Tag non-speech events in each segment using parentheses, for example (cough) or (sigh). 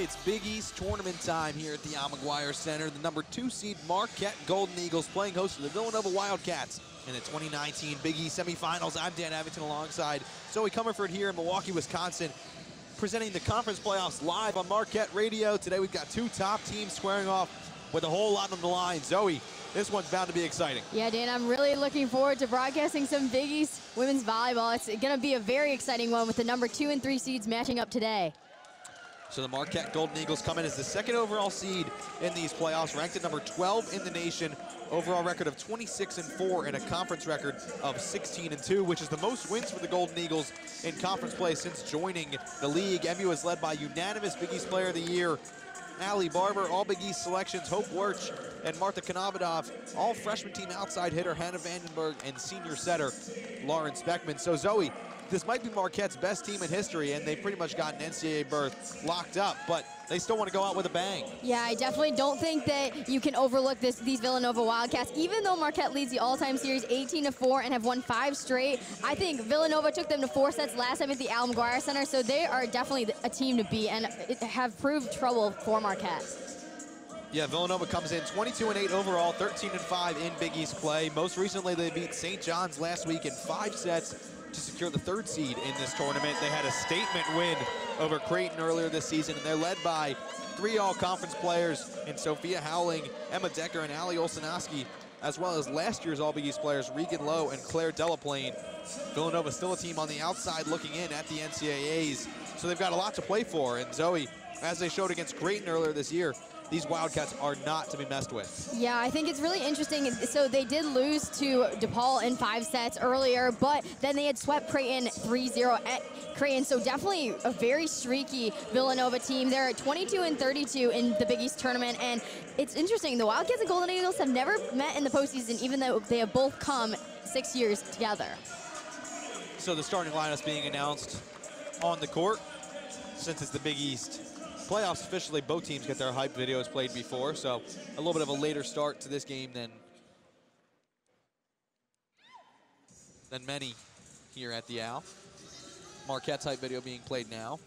It's Big East tournament time here at the Al McGuire Center. The number two seed Marquette Golden Eagles playing host to the Villanova Wildcats in the 2019 Big East semifinals. I'm Dan Avington alongside Zoe Comerford here in Milwaukee, Wisconsin, presenting the conference playoffs live on Marquette Radio. Today we've got two top teams squaring off with a whole lot on the line. Zoe, this one's bound to be exciting. Yeah, Dan, I'm really looking forward to broadcasting some Big East women's volleyball. It's going to be a very exciting one with the number two and three seeds matching up today. So the Marquette Golden Eagles come in as the second overall seed in these playoffs, ranked at number 12 in the nation. Overall record of 26 and 4 and a conference record of 16 and 2, which is the most wins for the Golden Eagles in conference play since joining the league. MU is led by unanimous Big East Player of the Year, Allie Barber, all Big East selections, Hope Werch and Martha Konovodoff, all freshman team outside hitter Hannah Vandenberg and senior setter Lauren Speckman. So Zoe, this might be Marquette's best team in history, and they've pretty much got an NCAA berth locked up, but they still want to go out with a bang. Yeah, I definitely don't think that you can overlook this these Villanova Wildcats. Even though Marquette leads the all-time series 18 to 4 and have won five straight, I think Villanova took them to four sets last time at the Al McGuire Center, so they are definitely a team to beat and have proved trouble for Marquette. Yeah, Villanova comes in 22 and 8 overall, 13 and 5 in Big East play. Most recently, they beat St. John's last week in five sets to secure the third seed in this tournament. They had a statement win over Creighton earlier this season, and they're led by three all-conference players in Sophia Howling, Emma Decker, and Ali Olsanoski, as well as last year's All-Big East players Regan Lowe and Claire Delaplane. Villanova still a team on the outside looking in at the NCAAs, so they've got a lot to play for. And Zoe, as they showed against Creighton earlier this year, these Wildcats are not to be messed with. Yeah, I think it's really interesting. So they did lose to DePaul in five sets earlier, but then they had swept Creighton 3-0 at Creighton. So definitely a very streaky Villanova team. They're 22 and 32 in the Big East tournament, and it's interesting. The Wildcats and Golden Eagles have never met in the postseason, even though they have both come six years together. So the starting lineups being announced on the court since it's the Big East playoffs officially, both teams get their hype videos played before, so a little bit of a later start to this game than than many here at the Al. Marquette's hype video being played now.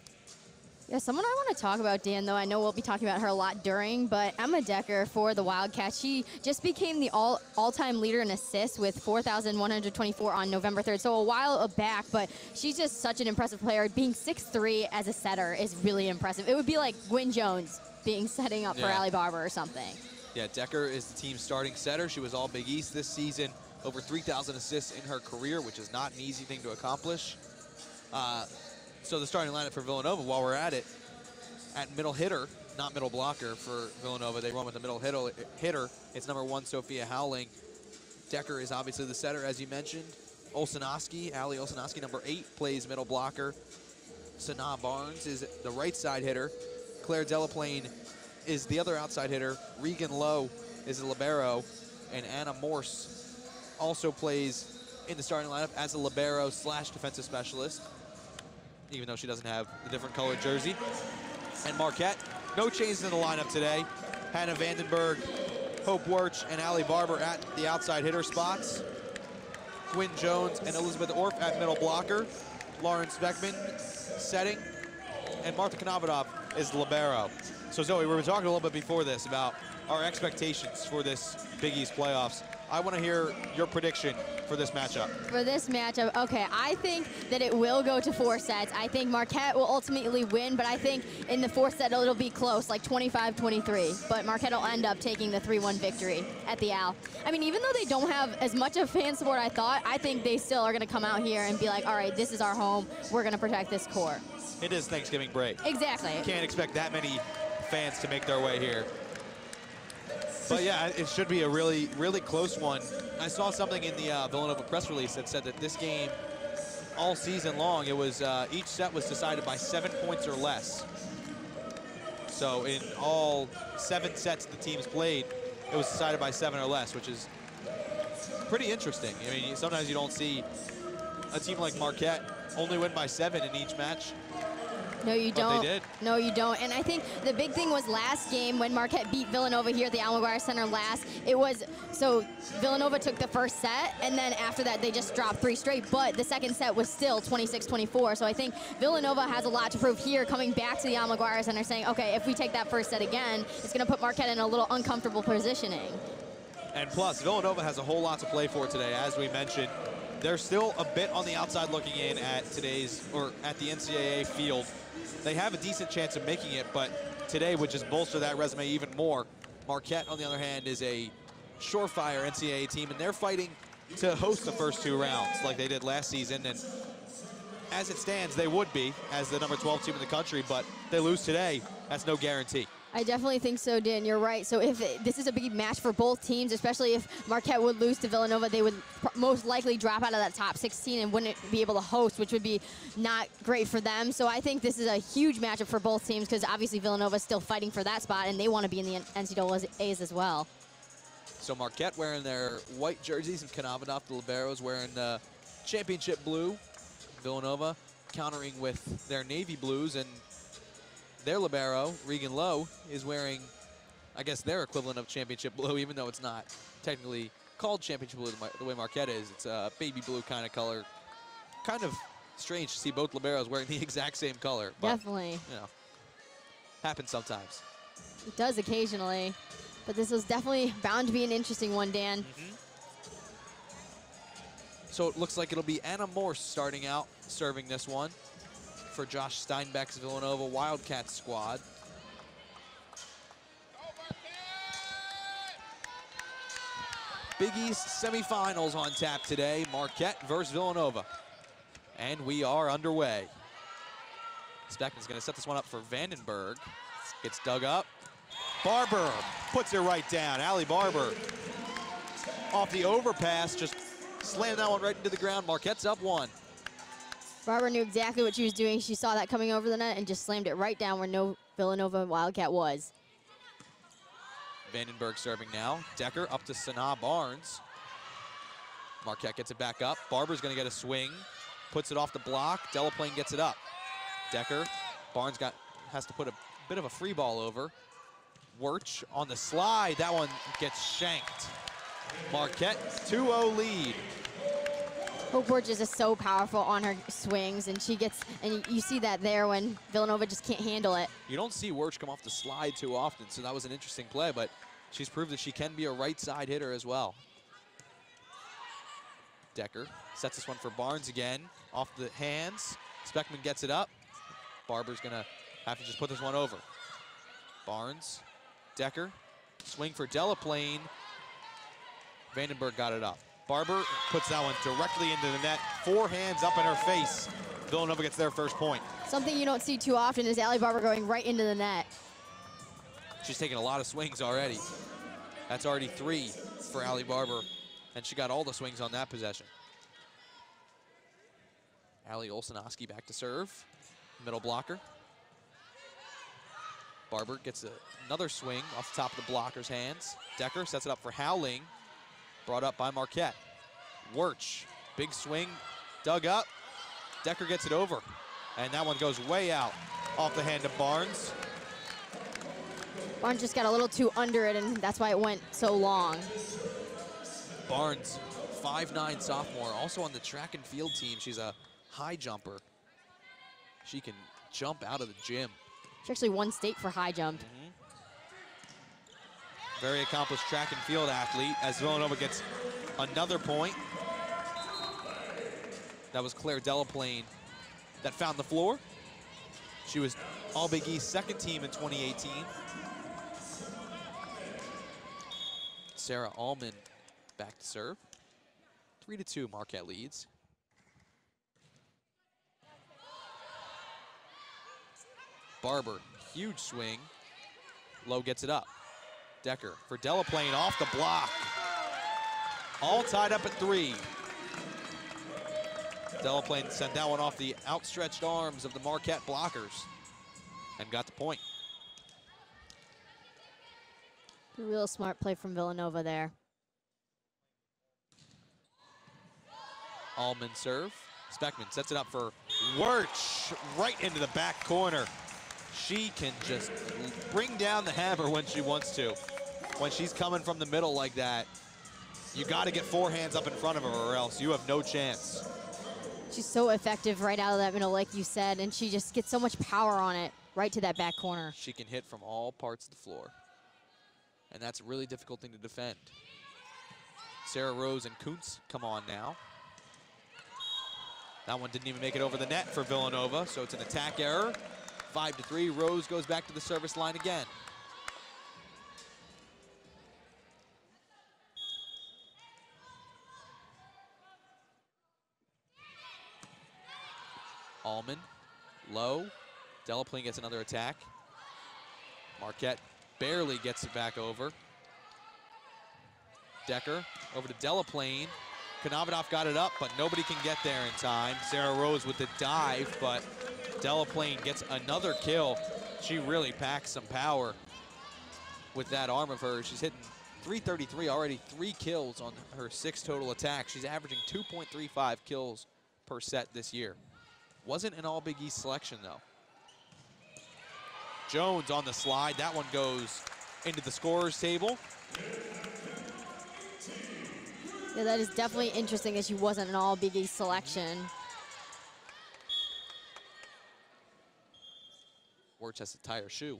Yeah, someone I want to talk about, Dan, though I know we'll be talking about her a lot during, but Emma Decker for the Wildcats, she just became the all, all-time leader in assists with 4,124 on November 3rd. So a while back, but she's just such an impressive player. Being 6'3 as a setter is really impressive. It would be like Gwyn Jones being setting up yeah. for Allie Barber or something. Yeah, Decker is the team's starting setter. She was all Big East this season. Over 3,000 assists in her career, which is not an easy thing to accomplish. Uh, so the starting lineup for Villanova, while we're at it, at middle hitter, not middle blocker for Villanova, they run with the middle hitter. It's number one, Sophia Howling. Decker is obviously the setter, as you mentioned. Olsanoski, Ali Olsanoski, number eight, plays middle blocker. Sana Barnes is the right side hitter. Claire Delaplane is the other outside hitter. Regan Lowe is the libero. And Anna Morse also plays in the starting lineup as a libero slash defensive specialist even though she doesn't have the different colored jersey. And Marquette, no changes in the lineup today. Hannah Vandenberg, Hope Werch, and Allie Barber at the outside hitter spots. Quinn Jones and Elizabeth Orff at middle blocker. Lauren Speckman setting. And Martha Konovodoff is libero. So Zoe, we were talking a little bit before this about our expectations for this Big East playoffs. I want to hear your prediction for this matchup. For this matchup, okay, I think that it will go to four sets. I think Marquette will ultimately win, but I think in the fourth set it'll be close, like 25-23. But Marquette will end up taking the 3-1 victory at the Al. I mean, even though they don't have as much of fan support I thought, I think they still are going to come out here and be like, all right, this is our home. We're going to protect this court. It is Thanksgiving break. Exactly. You can't expect that many fans to make their way here. But (laughs) yeah, it should be a really, really close one. I saw something in the uh, Villanova press release that said that this game, all season long, it was uh, each set was decided by seven points or less. So in all seven sets the teams played, it was decided by seven or less, which is pretty interesting. I mean, sometimes you don't see a team like Marquette only win by seven in each match. No, you don't. No, you don't. And I think the big thing was last game when Marquette beat Villanova here at the Al McGuire Center last. It was so Villanova took the first set, and then after that they just dropped three straight. But the second set was still 26-24. So I think Villanova has a lot to prove here, coming back to the Al McGuire Center, saying, okay, if we take that first set again, it's going to put Marquette in a little uncomfortable positioning. And plus, Villanova has a whole lot to play for today, as we mentioned. They're still a bit on the outside looking in at today's, or at the NCAA field. They have a decent chance of making it, but today would just bolster that resume even more. Marquette, on the other hand, is a surefire NCAA team, and they're fighting to host the first two rounds like they did last season. And as it stands, they would be as the number 12 team in the country, but they lose today. That's no guarantee. I definitely think so, Dan. You're right. So if it, this is a big match for both teams, especially if Marquette would lose to Villanova, they would most likely drop out of that top 16 and wouldn't be able to host, which would be not great for them. So I think this is a huge matchup for both teams because obviously Villanova is still fighting for that spot and they want to be in the NCAA's as as well. So Marquette wearing their white jerseys and Konovodoff, the Liberos, wearing uh, championship blue. Villanova countering with their navy blues and their libero, Regan Lowe, is wearing, I guess, their equivalent of championship blue, even though it's not technically called championship blue the way Marquette is. It's a baby blue kind of color. Kind of strange to see both liberos wearing the (laughs) exact same color, but Definitely. you know, happens sometimes. It does occasionally. But this was definitely bound to be an interesting one, Dan. Mm-hmm. So it looks like it'll be Anna Morse starting out, serving this one for Josh Steinbach's Villanova Wildcats squad. Big East semifinals on tap today, Marquette versus Villanova. And we are underway. Speckman's gonna set this one up for Vandenberg. Gets dug up. Barber puts it right down. Allie Barber off the overpass, just slammed that one right into the ground. Marquette's up one. Barber knew exactly what she was doing. She saw that coming over the net and just slammed it right down where no Villanova Wildcat was. Vandenberg serving now. Decker up to Sanaa Barnes. Marquette gets it back up. Barber's gonna get a swing. Puts it off the block. Delaplane gets it up. Decker. Barnes got has to put a bit of a free ball over. Werch on the slide. That one gets shanked. Marquette 2-0 lead. Hope Borges is so powerful on her swings, and she gets, and you- you see that there when Villanova just can't handle it. You don't see Werch come off the slide too often, so that was an interesting play, but she's proved that she can be a right side hitter as well. Decker sets this one for Barnes again, off the hands. Speckman gets it up. Barber's gonna have to just put this one over. Barnes, Decker, swing for Delaplane. Vandenberg got it up. Barber puts that one directly into the net. Four hands up in her face. Villanova gets their first point. Something you don't see too often is Allie Barber going right into the net. She's taking a lot of swings already. That's already three for Allie Barber, and she got all the swings on that possession. Allie Olsenoski back to serve. Middle blocker. Barber gets a, another swing off the top of the blocker's hands. Decker sets it up for Howling. Brought up by Marquette. Werch, big swing, dug up. Decker gets it over. And that one goes way out off the hand of Barnes. Barnes just got a little too under it, and that's why it went so long. Barnes, 5'9 sophomore, also on the track and field team. She's a high jumper. She can jump out of the gym. She actually won state for high jump. Mm-hmm. Very accomplished track and field athlete as Villanova gets another point. That was Claire Delaplane that found the floor. She was All Big East second team in 2018. Sarah Allman back to serve. Three to two, Marquette leads. Barber, huge swing. Lowe gets it up. Decker for Delaplane off the block. All tied up at three. Delaplane sent that one off the outstretched arms of the Marquette blockers and got the point. Real smart play from Villanova there. Allman serve. Speckman sets it up for Wirtz right into the back corner. She can just bring down the hammer when she wants to. When she's coming from the middle like that, you got to get four hands up in front of her or else you have no chance. She's so effective right out of that middle, like you said, and she just gets so much power on it right to that back corner. She can hit from all parts of the floor. And that's a really difficult thing to defend. Sarah Rose and Kuntz come on now. That one didn't even make it over the net for Villanova, so it's an attack error. Five to three, Rose goes back to the service line again. Allman, Lowe. Delaplane gets another attack. Marquette barely gets it back over. Decker over to Delaplane. Konovodoff got it up, but nobody can get there in time. Sarah Rose with the dive, but Delaplane gets another kill. She really packs some power with that arm of hers. She's hitting 333 already, three kills on her six total attacks. She's averaging 2.35 kills per set this year. Wasn't an all Big East selection though. Jones on the slide. That one goes into the scorer's table. Yeah, that is definitely interesting that she wasn't an all Big East selection. Wirtz has to tie her shoe.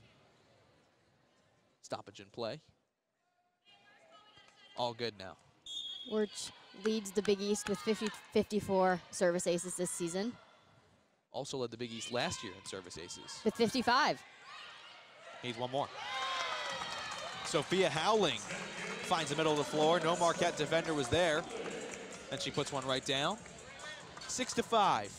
Stoppage in play. All good now. Wirtz leads the Big East with 50, 54 service aces this season Also led the Big East last year in service aces. with 55. Needs one more. Sophia Howling finds the middle of the floor. No Marquette defender was there. And she puts one right down. Six to five.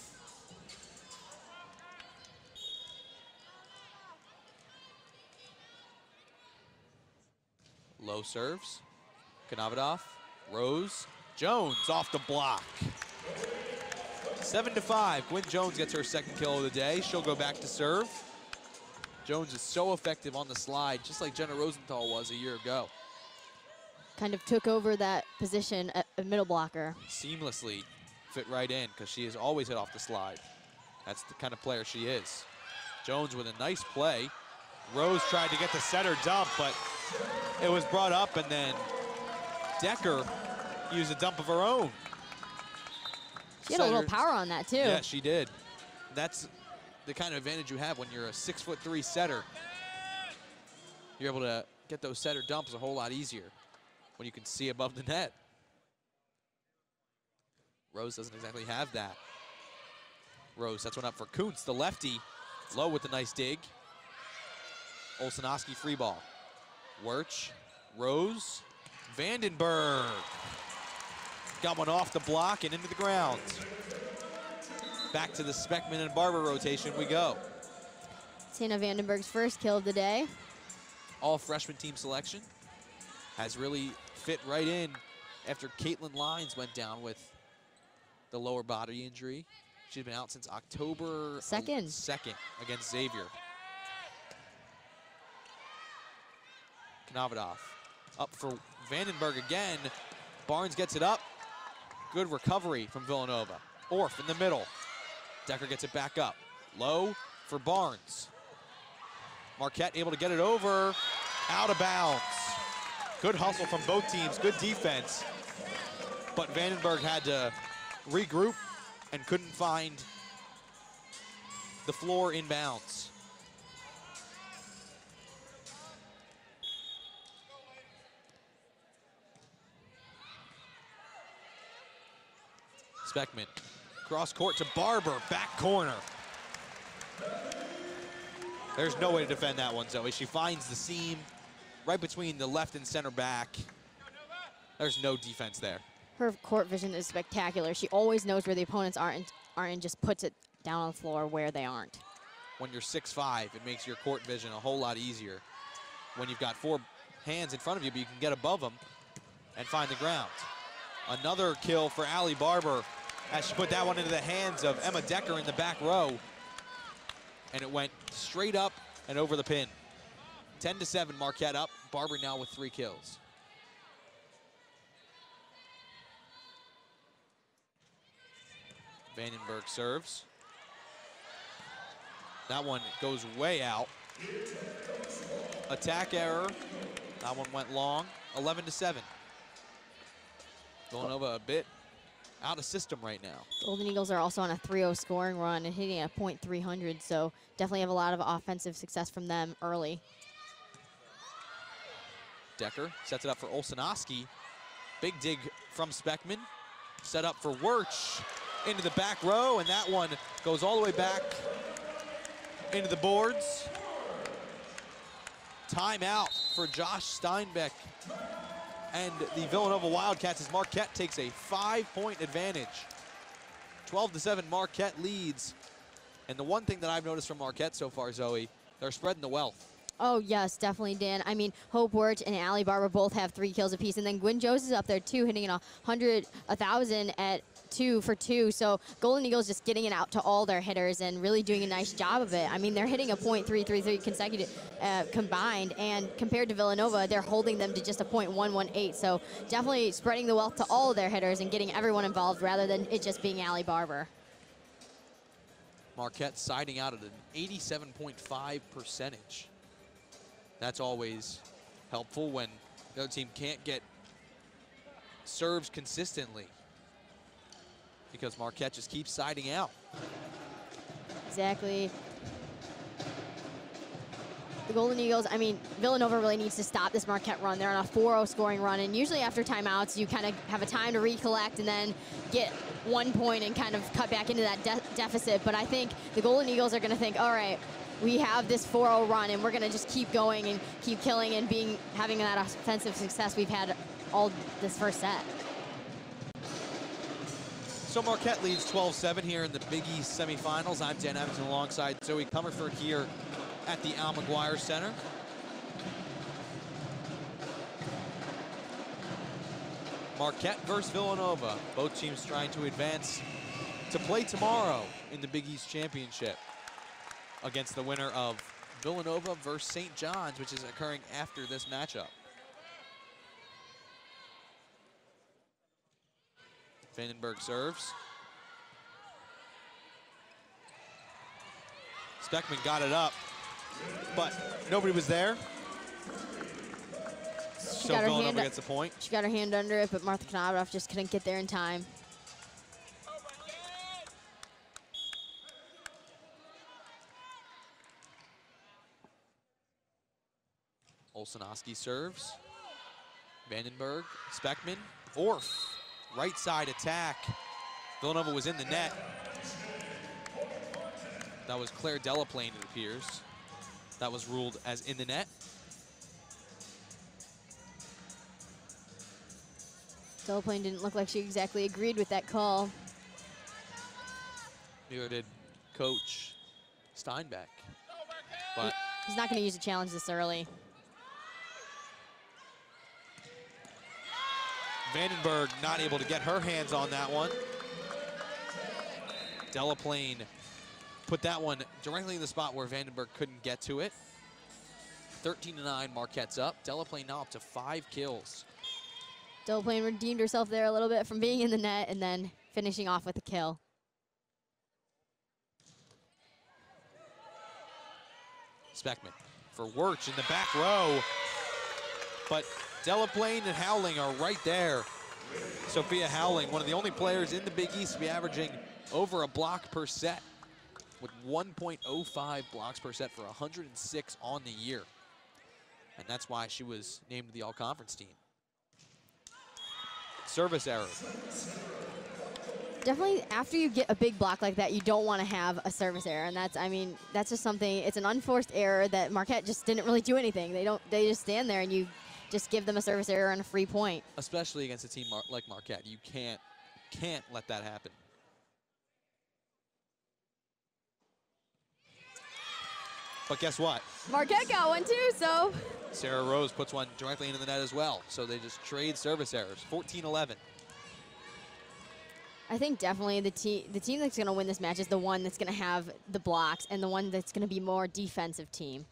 Lowe serves. Konovatov. Rose. Jones off the block. Seven to five. Gwen Jones gets her second kill of the day. She'll go back to serve. Jones is so effective on the slide, just like Jenna Rosenthal was a year ago. Kind of took over that position at a middle blocker. Seamlessly fit right in because she has always hit off the slide. That's the kind of player she is. Jones with a nice play. Rose tried to get the setter dump, but it was brought up, and then Decker used a dump of her own. She had a little power on that, too. Yeah, she did. That's the kind of advantage you have when you're a six foot three setter. You're able to get those setter dumps a whole lot easier when you can see above the net. Rose doesn't exactly have that. Rose, that's one up for Kuntz, the lefty. Lowe with a nice dig. Olsonowski free ball. Wirtz, Rose, Vandenberg. Got one off the block and into the ground. Back to the Speckman and Barber rotation we go. Hannah Vandenberg's first kill of the day. All freshman team selection has really fit right in after Caitlin Lyons went down with the lower body injury. She's been out since October Second. 2nd against Xavier. Konovodoff up for Vandenberg again. Barnes gets it up. Good recovery from Villanova. Orff in the middle. Decker gets it back up. Lowe for Barnes. Marquette able to get it over. Out of bounds. Good hustle from both teams. Good defense. But Vandenberg had to regroup and couldn't find the floor inbounds. Speckman, cross court to Barber, back corner. There's no way to defend that one, Zoe. She finds the seam right between the left and center back. There's no defense there. Her court vision is spectacular. She always knows where the opponents are and, are and just puts it down on the floor where they aren't. When you're 6'5", it makes your court vision a whole lot easier. When you've got four hands in front of you, but you can get above them and find the ground. Another kill for Allie Barber as she put that one into the hands of Emma Decker in the back row. And it went straight up and over the pin. 10 to 7, Marquette up. Barber now with three kills. Vandenberg serves. That one goes way out. Attack error. That one went long. 11 to 7. Villanova a bit out of system right now. Golden Eagles are also on a 3-0 scoring run and hitting a .300, so definitely have a lot of offensive success from them early. Decker sets it up for Olsonowski. Big dig from Speckman. Set up for Werch into the back row, and that one goes all the way back into the boards. Timeout for Josh Steinbach and the Villanova Wildcats as Marquette takes a five-point advantage. 12 to 7, Marquette leads. And the one thing that I've noticed from Marquette so far, Zoe, they're spreading the wealth. Oh, yes, definitely, Dan. I mean, Hope and Ali Barber both have three kills apiece. And then Gwen Jones is up there, too, hitting a 100, a 1,000 at two for two. So Golden Eagles just getting it out to all their hitters and really doing a nice job of it. I mean, they're hitting a .333 consecutive uh, combined, and compared to Villanova, they're holding them to just a .118. So definitely spreading the wealth to all of their hitters and getting everyone involved rather than it just being Allie Barber. Marquette siding out at an 87.5 percentage. That's always helpful when the other team can't get serves consistently because Marquette just keeps siding out. Exactly. The Golden Eagles, I mean, Villanova really needs to stop this Marquette run. They're on a 4-0 scoring run, and usually after timeouts, you kind of have a time to recollect and then get one point and kind of cut back into that de deficit. But I think the Golden Eagles are going to think, all right, we have this 4-0 run, and we're going to just keep going and keep killing and being having that offensive success we've had all this first set. So Marquette leads 12-7 here in the Big East semifinals. I'm Dan Evans alongside Zoe Comerford here at the Al McGuire Center. Marquette versus Villanova. Both teams trying to advance to play tomorrow in the Big East Championship against the winner of Villanova versus St. John's, which is occurring after this matchup. Vandenberg serves. Speckman got it up, but nobody was there. She so Villanova gets the point. She got her hand under it, but Martha Knobloch just couldn't get there in time. Olsonowski serves. Vandenberg, Speckman, Orff right side attack. Villanova was in the net. That was Claire Delaplane, it appears. That was ruled as in the net. Delaplane didn't look like she exactly agreed with that call. Neither did Coach Steinbach. But he's not going to use a challenge this early. Vandenberg not able to get her hands on that one. Delaplane put that one directly in the spot where Vandenberg couldn't get to it. 13 to 9, Marquette's up. Delaplane now up to five kills. Delaplane redeemed herself there a little bit from being in the net and then finishing off with a kill. Speckman for Werch in the back row. But Delaplane and Howling are right there. Sophia Howling, one of the only players in the Big East to be averaging over a block per set with 1.05 blocks per set for 106 on the year. And that's why she was named the all-conference team. Service error. Definitely, after you get a big block like that, you don't want to have a service error, and that's, I mean, that's just something. It's an unforced error that Marquette just didn't really do anything. They don't, they just stand there, and you just give them a service error and a free point. Especially against a team Mar like Marquette. You can't, can't let that happen. But guess what? Marquette got one too, so. Sarah Rose puts one directly into the net as well. So they just trade service errors, 14-11. I think definitely the team the team that's going to win this match is the one that's going to have the blocks and the one that's going to be more defensive team.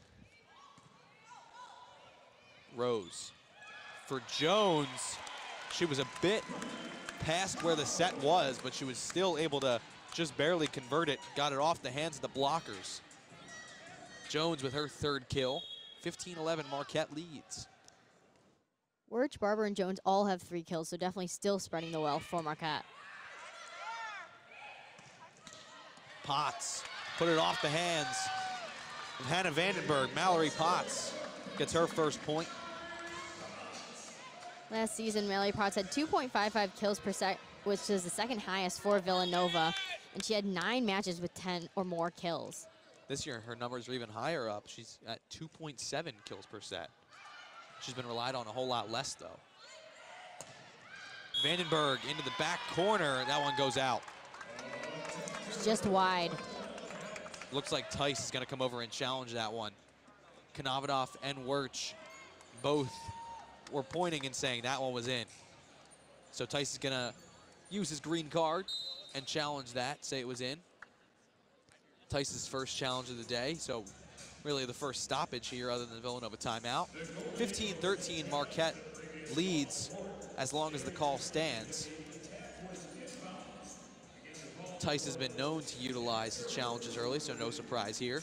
Rose. For Jones, she was a bit past where the set was, but she was still able to just barely convert it, got it off the hands of the blockers. Jones with her third kill. 15-11 Marquette leads. Werch, Barber, and Jones all have three kills, so definitely still spreading the wealth for Marquette. Potts put it off the hands of Hannah Vandenberg. Mallory Potts gets her first point. Last season, Mallory Potts had 2.55 kills per set, which is the second highest for Villanova, and she had nine matches with 10 or more kills. This year, her numbers are even higher up. She's at 2.7 kills per set. She's been relied on a whole lot less, though. Vandenberg into the back corner. That one goes out. It's just wide. Looks like Theis is going to come over and challenge that one. Konovodoff and Werch both were pointing and saying that one was in. So Theis is going to use his green card and challenge that, say it was in. Theis's first challenge of the day, so really the first stoppage here other than the Villanova timeout. 15-13, Marquette leads as long as the call stands. Theis has been known to utilize his challenges early, so no surprise here.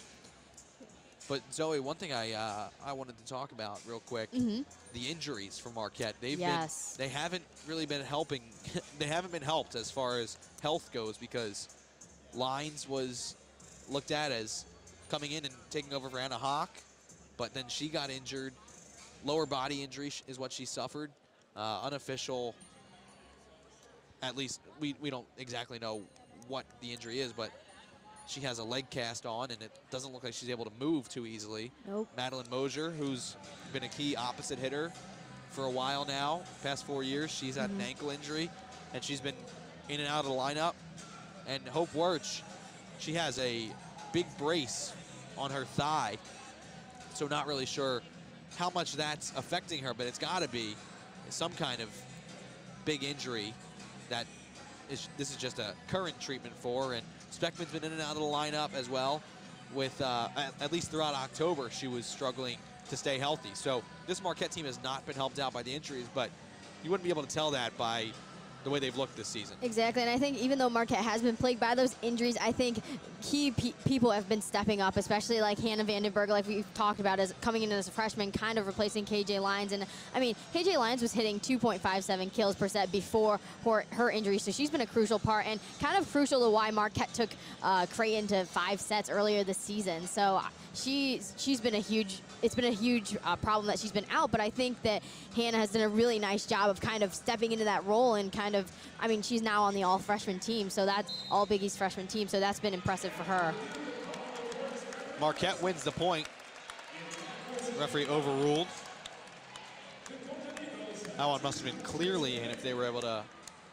But Zoe, one thing I uh, I wanted to talk about real quick, Mhm. the injuries for Marquette. They've Yes. been they haven't really been helping. (laughs) they haven't been helped as far as health goes because Lyons was looked at as coming in and taking over for Anna Hawk, but then she got injured. Lower body injury is what she suffered. Uh, unofficial. At least we, we don't exactly know what the injury is, but she has a leg cast on, and it doesn't look like she's able to move too easily. Nope. Madeline Mosier, who's been a key opposite hitter for a while now, past four years, she's had an mm-hmm. ankle injury, and she's been in and out of the lineup. And Hope Werch, she has a big brace on her thigh, so not really sure how much that's affecting her, but it's got to be some kind of big injury that is, this is just a current treatment for. And Speckman's been in and out of the lineup as well. With uh, at, at least throughout October, she was struggling to stay healthy. So this Marquette team has not been helped out by the injuries, but you wouldn't be able to tell that by the way they've looked this season. Exactly, and I think even though Marquette has been plagued by those injuries, I think key pe- people have been stepping up, especially like Hannah Vandenberg, like we've talked about, as coming in as a freshman, kind of replacing KJ Lyons. And I mean, KJ Lyons was hitting 2.57 kills per set before her, her injury, so she's been a crucial part and kind of crucial to why Marquette took uh, Creighton to five sets earlier this season. So she's she's been a huge it's been a huge uh, problem that she's been out but i think that hannah has done a really nice job of kind of stepping into that role and kind of i mean she's now on the all freshman team so that's all big east freshman team so that's been impressive for her Marquette wins the point. Referee overruled. That one must have been clearly in if they were able to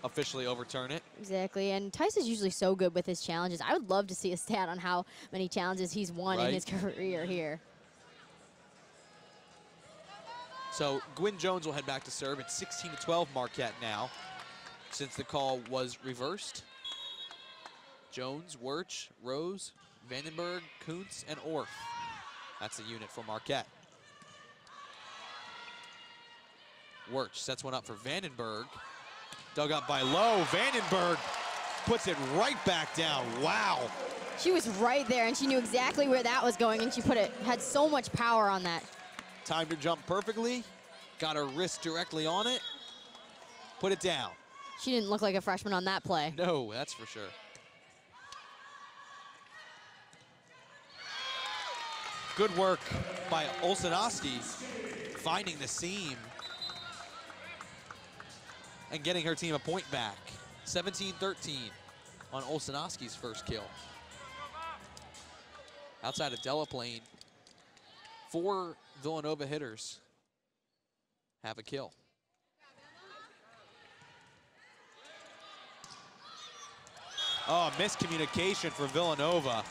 officially overturn it. exactly and Theis is usually so good with his challenges i would love to see a stat on how many challenges he's won in his career here So Gwyn Jones will head back to serve. It's 16 to 12 Marquette now, since the call was reversed. Jones, Werch, Rose, Vandenberg, Kuntz, and Orff. That's the unit for Marquette. Werch sets one up for Vandenberg. Dug up by Lowe. Vandenberg puts it right back down. Wow. she was right there and she knew exactly where that was going and she put it had so much power on that Timed her jump perfectly. Got her wrist directly on it. Put it down. she didn't look like a freshman on that play No, that's for sure. Good work by Olsenoski finding the seam and getting her team a point back. 17-13 on Olsenoski's first kill. Outside of Delaplane, four Villanova hitters have a kill. Oh, miscommunication for Villanova.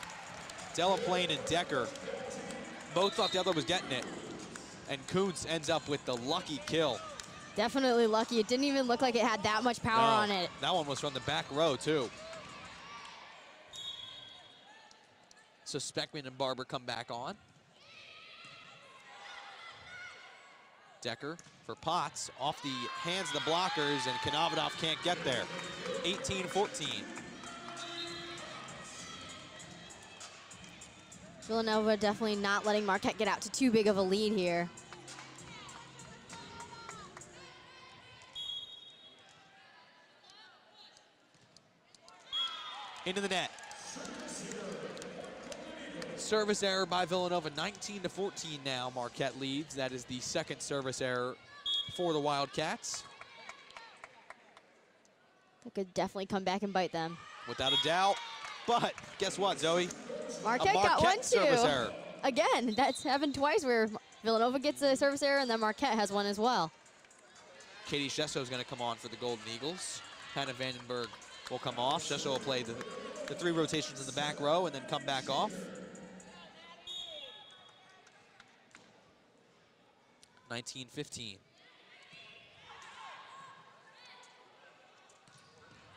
Delaplane and Decker both thought the other was getting it. And Kuntz ends up with the lucky kill. Definitely lucky it didn't even look like it had that much power No, on it That one was from the back row, too. So Speckman and Barber come back on. Decker for Potts off the hands of the blockers, and Konovodoff can't get there. 18-14. Villanova definitely not letting Marquette get out to too big of a lead here. Into the net. Service error by Villanova, 19 to 14 now. Marquette leads. That is the second service error for the Wildcats. That could definitely come back and bite them. Without a doubt. But guess what, Zoe? Marquette, Marquette got one too. error. Again, that's happened twice where Villanova gets a service error and then Marquette has one as well. Katie Shesso is going to come on for the Golden Eagles. Hannah Vandenberg will come off. Shesso will play the, the three rotations in the back row and then come back off. 19-15.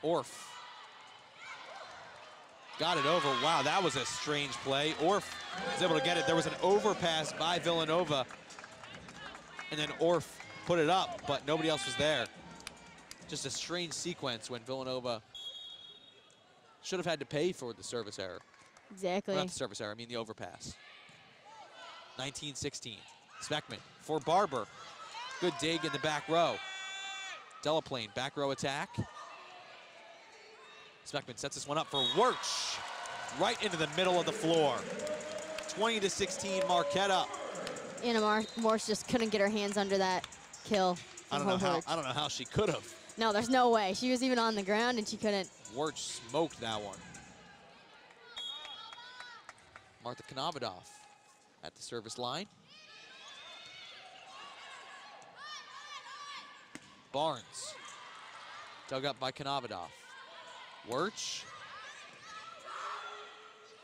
Orff. Got it over. Wow, that was a strange play. Orff was able to get it. There was an overpass by Villanova. And then Orff put it up, but nobody else was there. Just a strange sequence when Villanova should have had to pay for the service error. Exactly. Not the service error, I mean the overpass. 19-16. Speckman for Barber. Good dig in the back row. Delaplane, back row attack. Speckman sets this one up for Wirtz. Right into the middle of the floor. 20 to 16, Marquette up. Anna Mar Morse just couldn't get her hands under that kill. I don't know how I don't know how she could have. No, there's no way. She was even on the ground and she couldn't. Wirtz smoked that one. Martha Konovodoff at the service line. Barnes. Dug up by Konovodoff. Wirtz.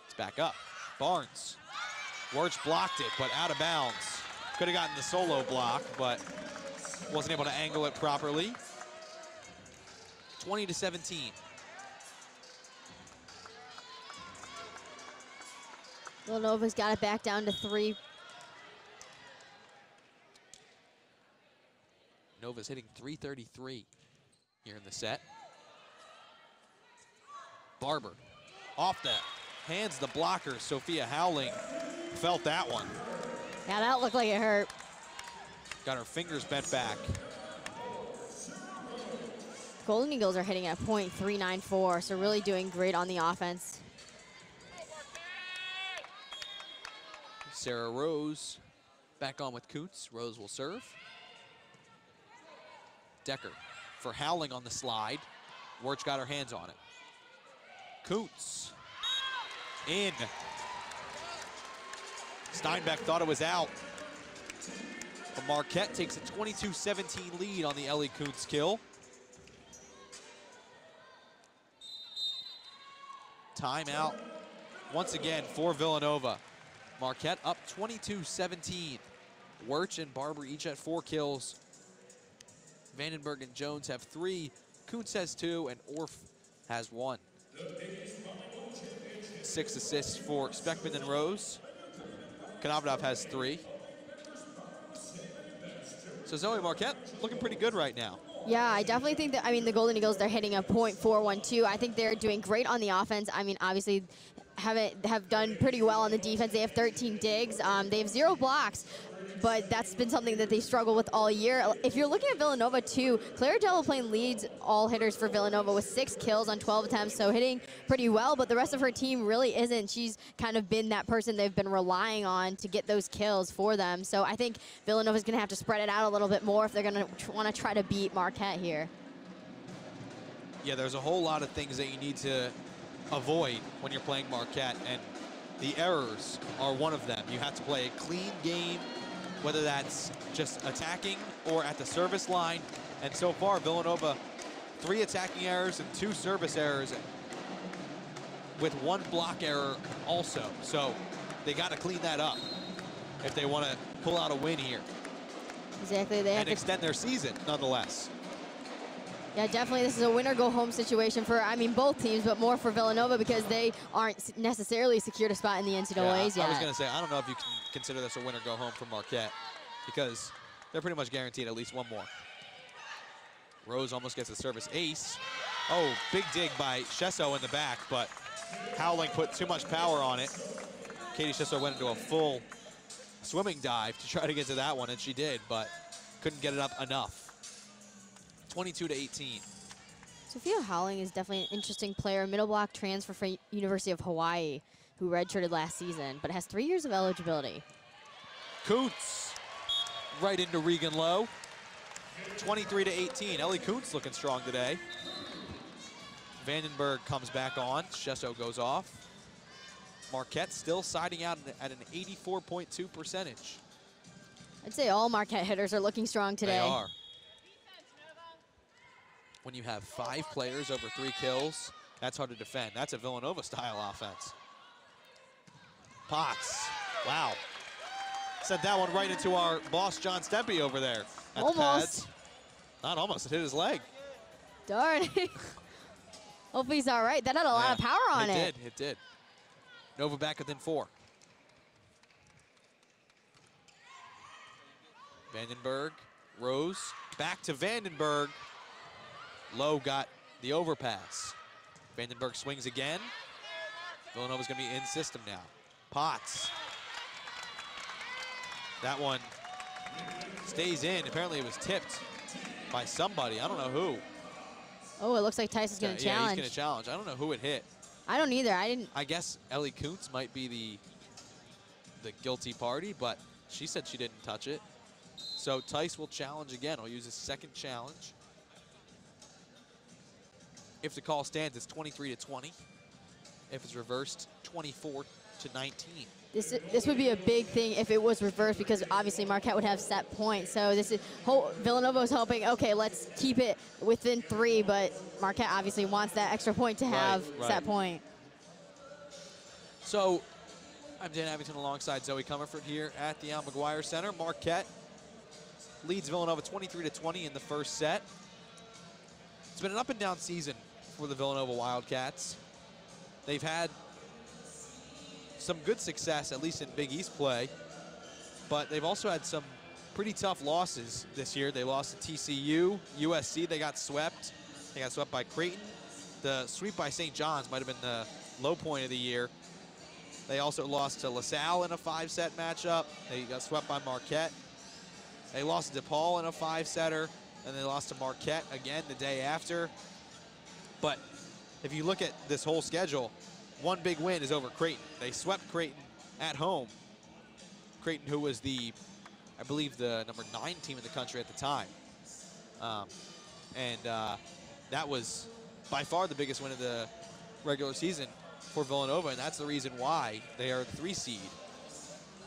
It's back up. Barnes. Wirtz blocked it, but out of bounds. Could have gotten the solo block, but wasn't able to angle it properly. 20 to 17. Villanova's got it back down to three. Nova's hitting 333 here in the set. Barber off that. Hands the blocker. Sophia Howling felt that one. Yeah, that looked like it hurt. Got her fingers bent back. Golden Eagles are hitting at .394, so really doing great on the offense. Sarah Rose back on with Kuntz. Rose will serve. Decker for Howling on the slide. Wirtz got her hands on it. Kuntz in. Steinbach thought it was out. But Marquette takes a 22-17 lead on the Ellie Kuntz kill. Timeout once again for Villanova. Marquette up 22-17. Wirtz and Barber each at four kills. Vandenberg and Jones have three. Kuntz has two, and Orff has one. Six assists for Speckman and Rose. Konovodoff has three. So Zoe Marquette looking pretty good right now. Yeah, I definitely think that, I mean, the Golden Eagles, they're hitting a .412. I think they're doing great on the offense. I mean, obviously, haven't have done pretty well on the defense. They have 13 digs. Um, they have zero blocks, but that's been something that they struggle with all year. If you're looking at Villanova too, Claire Delaplane leads all hitters for Villanova with six kills on 12 attempts, so hitting pretty well. But the rest of her team really isn't. She's kind of been that person they've been relying on to get those kills for them. So I think Villanova's going to have to spread it out a little bit more if they're going to want to try to beat Marquette here. Yeah, there's a whole lot of things that you need to avoid when you're playing Marquette, and the errors are one of them. You have to play a clean game, whether that's just attacking or at the service line. And so far, Villanova, three attacking errors and two service errors with one block error also. So they got to clean that up if they want to pull out a win here Exactly. They have and to extend their season nonetheless. Yeah, definitely. This is a winner go home situation for, I mean, both teams, but more for Villanova because they aren't necessarily secured a spot in the NCAA's Yeah, I- yet. I was going to say, I don't know if you can consider this a win or go home for Marquette because they're pretty much guaranteed at least one more. Rose almost gets a service ace. Oh, big dig by Shesso in the back, but Howling put too much power on it. Katie Schisso went into a full swimming dive to try to get to that one, and she did, but couldn't get it up enough. 22 to 18. Sophia Howling is definitely an interesting player. Middle block transfer for University of Hawaii, who redshirted last season, but has three years of eligibility. Kuntz right into Regan Lowe. 23 to 18. Ellie Kuntz looking strong today. Vandenberg comes back on. Shesso goes off. Marquette still siding out at an 84.2 percentage. I'd say all Marquette hitters are looking strong today. They are. When you have five players over three kills, that's hard to defend. That's a Villanova style offense. Potts, wow. Sent that one right into our boss, John Stempy, over there. at the Almost. pads. Not almost, it hit his leg. Darn. (laughs) It. Hopefully he's all right. That had a lot of power on it. it. did, it did. Nova back within four. Vandenberg, Rose, back to Vandenberg. Lowe got the overpass. Vandenberg swings again. Villanova's gonna be in system now. Potts. That one stays in. Apparently it was tipped by somebody. I don't know who. Oh, it looks like Theis's going to yeah, challenge. he's gonna challenge. I don't know who it hit. I don't either. I didn't. I guess Ellie Kuntz might be the the guilty party, but she said she didn't touch it. So Theis will challenge again. He'll use his second challenge. If the call stands, it's 23 to 20. If it's reversed, 24 to 19. This this would be a big thing if it was reversed because obviously Marquette would have set point. So this is Villanova was hoping, okay, let's keep it within three, but Marquette obviously wants that extra point to Right, have right. set point. So I'm Dan Avington alongside Zoe Comerford here at the Al McGuire Center. Marquette leads Villanova 23 to 20 in the first set. It's been an up and down season for the Villanova Wildcats. They've had some good success, at least in Big East play, but they've also had some pretty tough losses this year. They lost to TCU, USC, they got swept. They got swept by Creighton. The sweep by St. John's might have been the low point of the year. They also lost to LaSalle in a five-set matchup. They got swept by Marquette. They lost to DePaul in a five-setter, and they lost to Marquette again the day after. But if you look at this whole schedule, one big win is over Creighton. They swept Creighton at home. Creighton, who was the, I believe, the number nine team in the country at the time. Um, and uh, that was by far the biggest win of the regular season for Villanova, and that's the reason why they are the three seed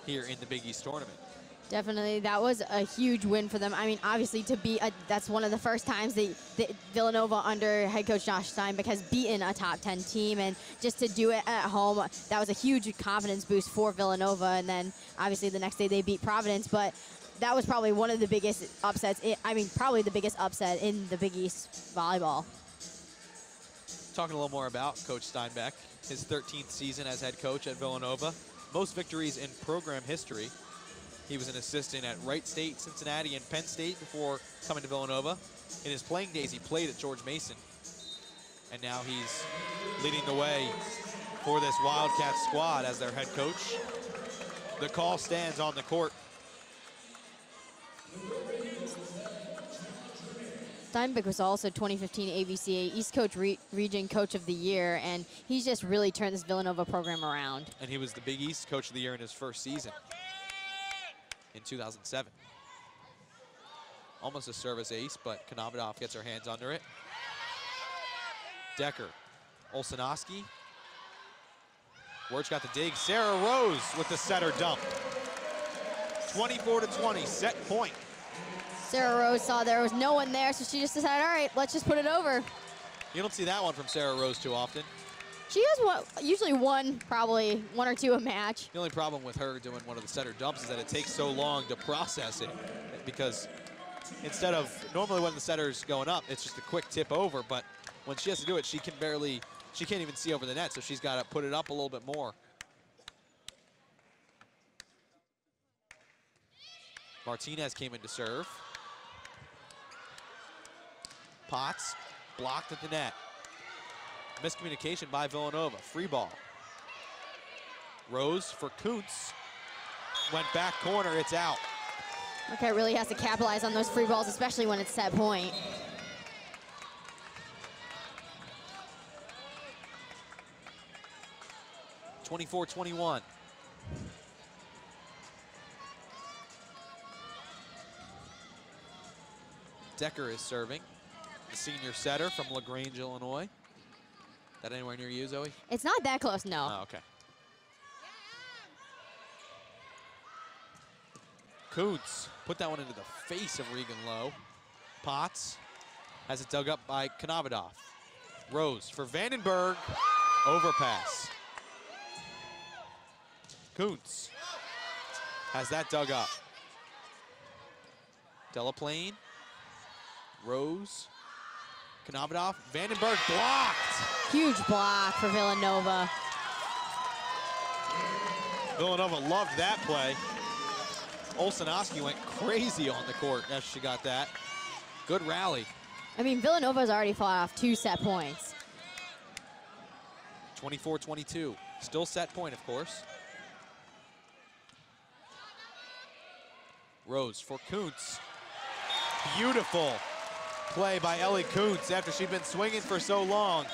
here in the Big East tournament. Definitely, that was a huge win for them. I mean, obviously, to be a, that's one of the first times that, that Villanova under head coach Josh Steinbach has beaten a top 10 team, and just to do it at home, that was a huge confidence boost for Villanova. And then obviously the next day they beat Providence, but that was probably one of the biggest upsets. i I mean, probably the biggest upset in the Big East volleyball. Talking a little more about Coach Steinbach, his 13th season as head coach at Villanova, most victories in program history. He was an assistant at Wright State, Cincinnati, and Penn State before coming to Villanova. In his playing days, he played at George Mason. And now he's leading the way for this Wildcat squad as their head coach. The call stands on the court. Steinbach was also 2015 ABCA East Coach Re- Region Coach of the Year, and he's just really turned this Villanova program around. And he was the Big East Coach of the Year in his first season in 2007. Almost a service ace, but Konovodoff gets her hands under it. Decker, Olsenoski. Werch got the dig. Sarah Rose with the setter dump. 24 to 20, set point. Sarah Rose saw there was no one there, so she just decided, all right, let's just put it over. You don't see that one from Sarah Rose too often. She has one, usually one, probably one or two a match. The only problem with her doing one of the setter dumps is that it takes so long to process it because instead of normally when the setter's going up, it's just a quick tip over, but when she has to do it, she can barely, she can't even see over the net, so she's got to put it up a little bit more. Martinez came in to serve. Potts blocked at the net. Miscommunication by Villanova. Free ball. Rose for Kuntz. Went back corner, it's out. Marquette really has to capitalize on those free balls, especially when it's set point. Twenty-four, twenty-one. Decker is serving. The senior setter from LaGrange, Illinois. That anywhere near you, Zoe? It's not that close, no. Oh, okay. Kuntz put that one into the face of Regan Lowe. Potts has it dug up by Konovodoff. Rose for Vandenberg. Overpass. Kuntz has that dug up. Delaplane. Rose. Konovodoff. Vandenberg blocked. Huge block for Villanova. Villanova loved that play. Olsonowski went crazy on the court as she got that. Good rally. I mean, Villanova's already fought off two set points. 24-22. Still set point, of course. Rose for Kuntz. Beautiful play by Ellie Kuntz after she'd been swinging for so long.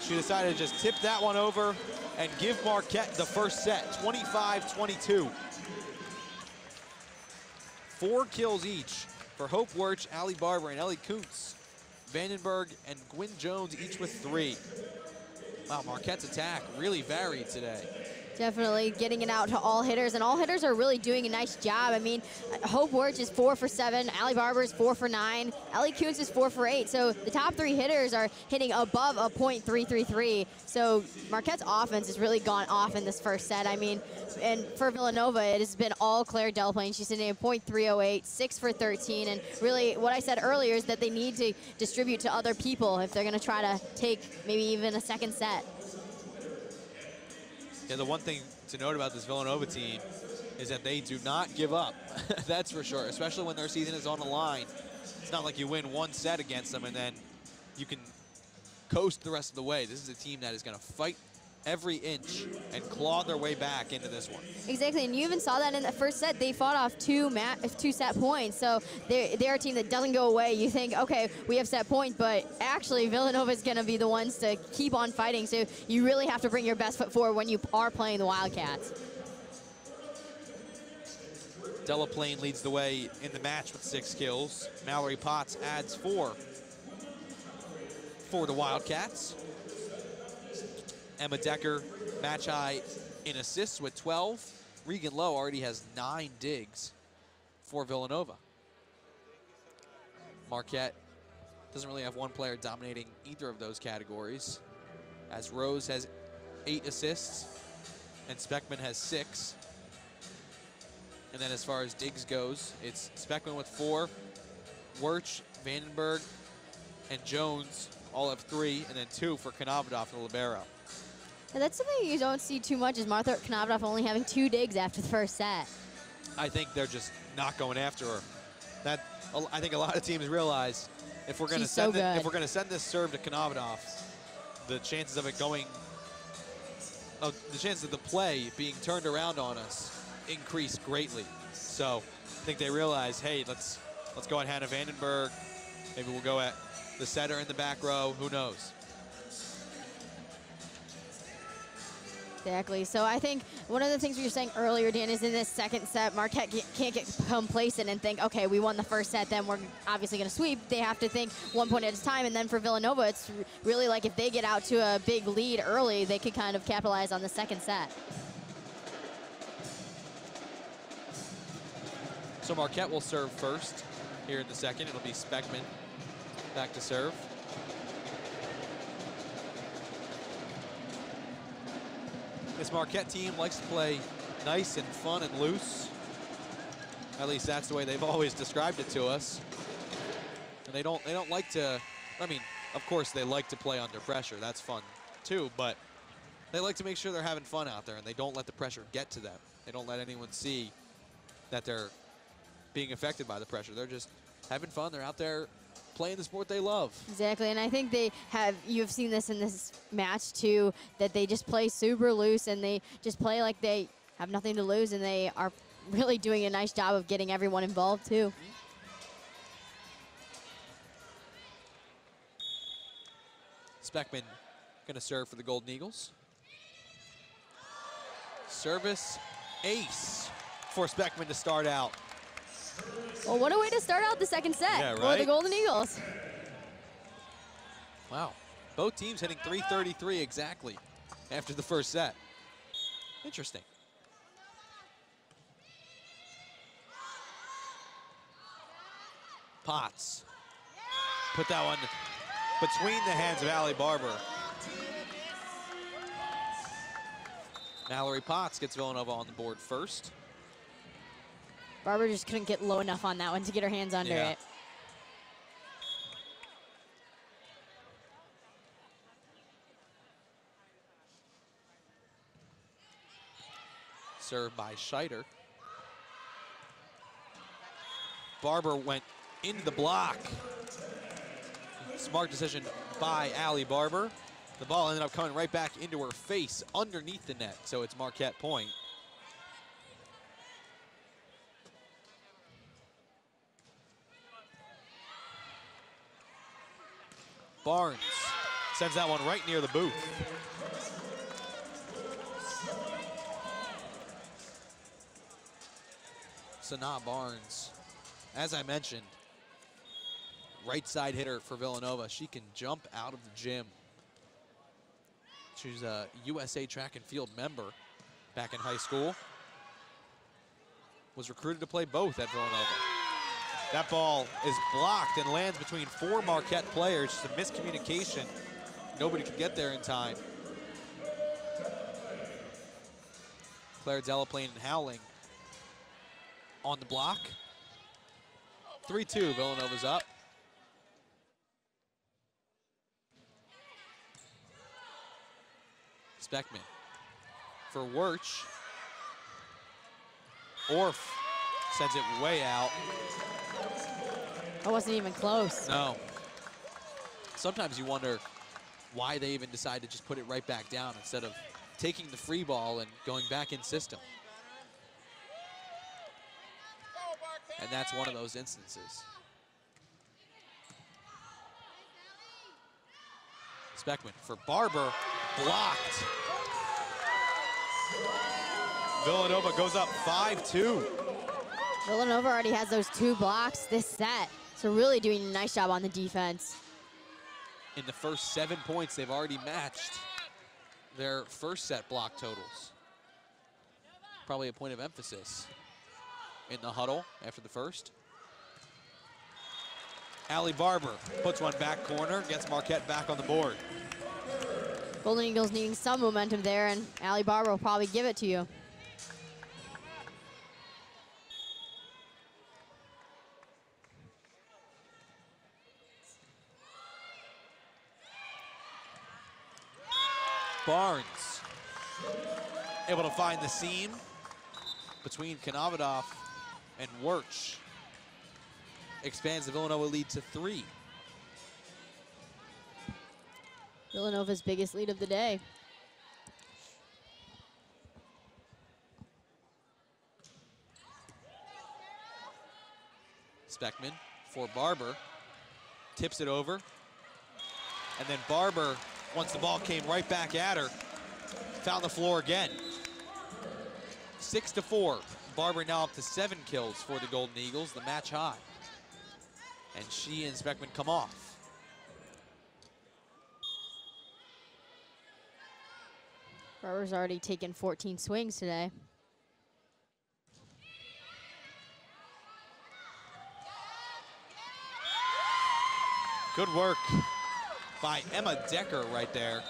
She decided to just tip that one over and give Marquette the first set, 25-22. Four kills each for Hope Werch, Ali Barber, and Ellie Kuntz. Vandenberg and Gwyn Jones each with three. Wow, Marquette's attack really varied today. Definitely getting it out to all hitters, and all hitters are really doing a nice job. I mean, Hope Werch is four for seven, Ali Barber is four for nine, Ellie Kuntz is four for eight. So the top three hitters are hitting above a .333. So Marquette's offense has really gone off in this first set. I mean, and for Villanova, it has been all Claire Delaplane. She's hitting a .308, six for 13, and really what I said earlier is that they need to distribute to other people if they're going to try to take maybe even a second set. Yeah, the one thing to note about this Villanova team is that they do not give up. (laughs) That's for sure, especially when their season is on the line. It's not like you win one set against them and then you can coast the rest of the way. This is a team that is going to fight every inch and claw their way back into this one. Exactly, and you even saw that in the first set. They fought off two mat, two set points, so they're, they're a team that doesn't go away. You think, okay, we have set points, but actually Villanova is going to be the ones to keep on fighting. So you really have to bring your best foot forward when you are playing the Wildcats. Delaplane leads the way in the match with six kills. Mallory Potts adds four for the Wildcats. Emma Decker, match high in assists with 12. Regan Lowe already has nine digs for Villanova. Marquette doesn't really have one player dominating either of those categories, as Rose has eight assists and Speckman has six. And then as far as digs goes, it's Speckman with four, Werch, Vandenberg, and Jones all have three, and then two for Konovodoff, and libero. And that's something you don't see too much is Martha Konovodoff only having two digs after the first set. I think they're just not going after her. That I think a lot of teams realize if we're going to She's so send if we're going to send this serve to Konovodoff, the chances of it going, uh, the chances of the play being turned around on us increase greatly. So I think they realize, hey, let's let's go at Hannah Vandenberg. Maybe we'll go at the setter in the back row. Who knows? Exactly. So I think one of the things we were saying earlier, Dan, is in this second set, Marquette can't get complacent and think, okay, we won the first set, then we're obviously going to sweep. They have to think one point at a time. And then for Villanova, it's really like if they get out to a big lead early, they could kind of capitalize on the second set. So Marquette will serve first here in the second. It'll be Speckman back to serve. This Marquette team likes to play nice and fun and loose. At least that's the way they've (laughs) always described it to us. And they don't they don't like to I mean, of course they like to play under pressure. That's fun too, but they like to make sure they're having fun out there and they don't let the pressure get to them. They don't let anyone see that they're being affected by the pressure. They're just having fun. They're out there playing the sport they love. Exactly, and I think they have. You've seen this in this match too. That they just play super loose and they just play like they have nothing to lose, and they are really doing a nice job of getting everyone involved too. Speckman going to serve for the Golden Eagles. Service ace for Speckman to start out. Well, what a way to start out the second set Yeah, for the? Golden Eagles. Wow. Both teams hitting 333 exactly after the first set. Interesting. Potts. Put that one between the hands of Allie Barber. Mallory Potts gets Villanova on the board first. Barber just couldn't get low enough on that one to get her hands under Yeah. it. Served by Scheider. Barber went into the block. Smart decision by Allie Barber. The ball ended up coming right back into her face underneath the net, so it's Marquette point. Barnes sends that one right near the booth. Sanaa Barnes, as I mentioned, right side hitter for Villanova. She can jump out of the gym. She's a USA track and field member back in high school. Was recruited to play both at Villanova. That ball is blocked and lands between four Marquette players. Just a miscommunication. Nobody could get there in time. Claire Delaplane and Howling on the block. 3-2, Villanova's up. Speckman for Werch. Orff sends it way out. I wasn't even close. No. Sometimes you wonder why they even decide to just put it right back down instead of taking the free ball and going back in system. And that's one of those instances. Speckman for Barber, blocked. Villanova goes up 5-2. Villanova already has those two blocks this set. So really doing a nice job on the defense. In the first seven points, they've already matched their first set block totals. Probably a point of emphasis in the huddle after the first. Allie Barber puts one back corner, gets Marquette back on the board. Golden Eagles needing some momentum there, and Ali Barber will probably give it to you. Barnes able to find the seam between Konovodoff and Werch. Expands the Villanova lead to three. Villanova's biggest lead of the day. Speckman for Barber. Tips it over. And then Barber, once the ball came right back at her, found the floor again. Six to four. Barber now up to seven kills for the Golden Eagles, the match high. And she and Speckman come off. Barber's already taken 14 swings today. Good work by Emma Decker right there.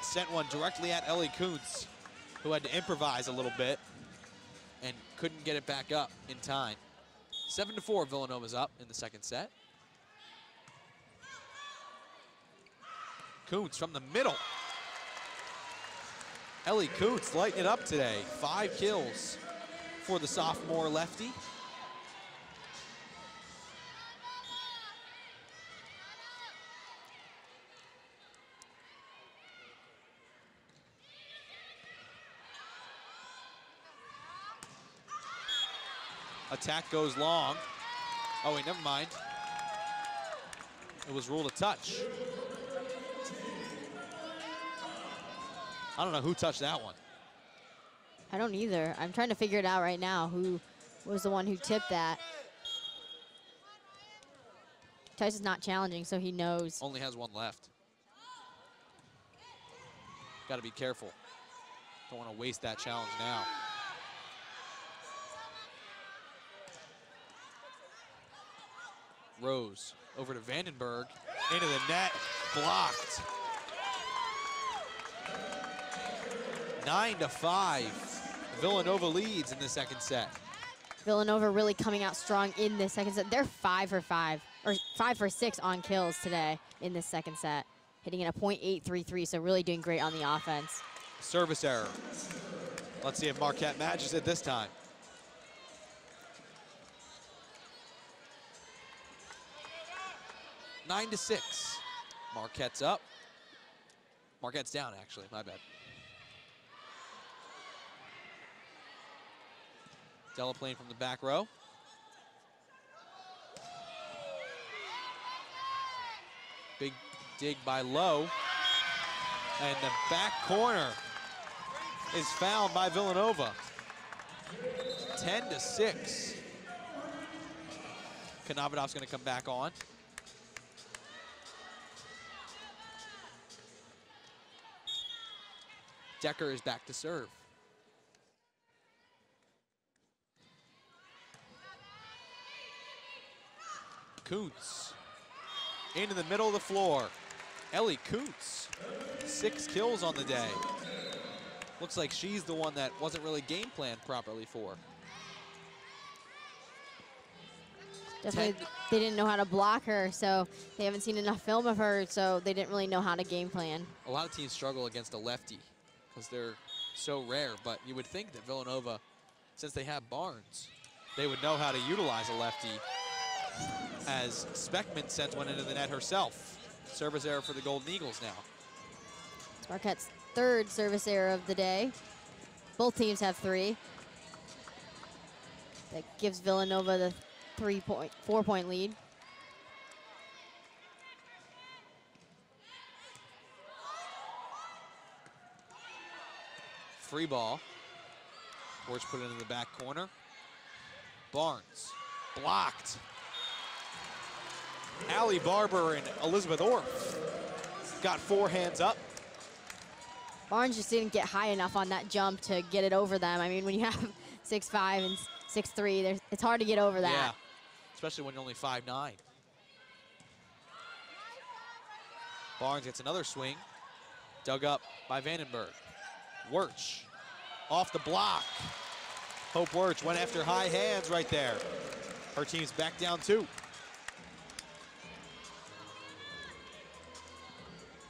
Sent one directly at Ellie Kuntz, who had to improvise a little bit and couldn't get it back up in time. Seven to four, Villanova's up in the second set. Kuntz from the middle. Ellie Kuntz lighting it up today. Five kills for the sophomore lefty. Attack goes long. Oh, wait, never mind. It was ruled a touch. I don't know who touched that one. I don't either. I'm trying to figure it out right now. Who was the one who tipped that? Theis's not challenging, so he knows. Only has one left. Got to be careful. Don't want to waste that challenge now. Rose over to Vandenberg. Into the net. Blocked. Nine to five. Villanova leads in the second set. Villanova really coming out strong in this second set. They're five for five, or five for six on kills today in this second set, hitting at a .833, so really doing great on the offense. Service error. Let's see if Marquette matches it this time. Nine to six. Marquette's up. Marquette's down, actually. My bad. Delaplane from the back row. Big dig by Lowe. And the back corner is found by Villanova. 10 to 6. Konovodoff's going to come back on. Decker is back to serve. Kuntz into the middle of the floor. Ellie Kuntz, six kills on the day. Looks like she's the one that wasn't really game planned properly for. Definitely, Ten- they didn't know how to block her, so they haven't seen enough film of her, so they didn't really know how to game plan. A lot of teams struggle against a lefty because they're so rare, but you would think that Villanova, since they have Barnes, they would know how to utilize a lefty as Speckman sends one into the net herself. Service error for the Golden Eagles now. It's Marquette's third service error of the day. Both teams have three. That gives Villanova the three point, four point lead. Free ball. Forge put it in the back corner. Barnes blocked. Allie Barber and Elizabeth Orff got four hands up. Barnes just didn't get high enough on that jump to get it over them. I mean, when you have (laughs) six five and six three, it's hard to get over that. Yeah, especially when you're only 5'9". Barnes gets another swing. Dug up by Vandenberg. Werch off the block. Hope Werch went after high hands right there. Her team's back down two.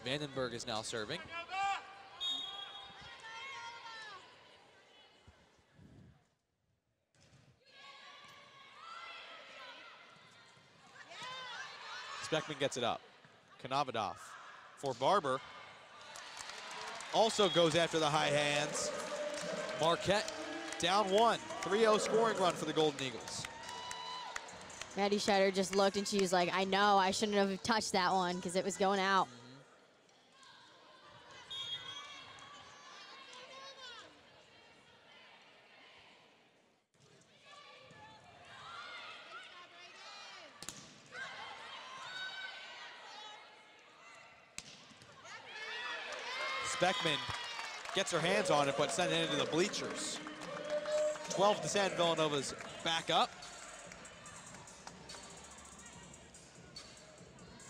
Vandenberg is now serving. Speckman gets it up. Konovodoff for Barber. Also goes after the high hands. Marquette down one. 3-0 scoring run for the Golden Eagles. Maddie Scheider just looked and she was like, I know, I shouldn't have touched that one because it was going out. Speckman gets her hands on it, but sent it into the bleachers. 12 to 10, Villanova's back up.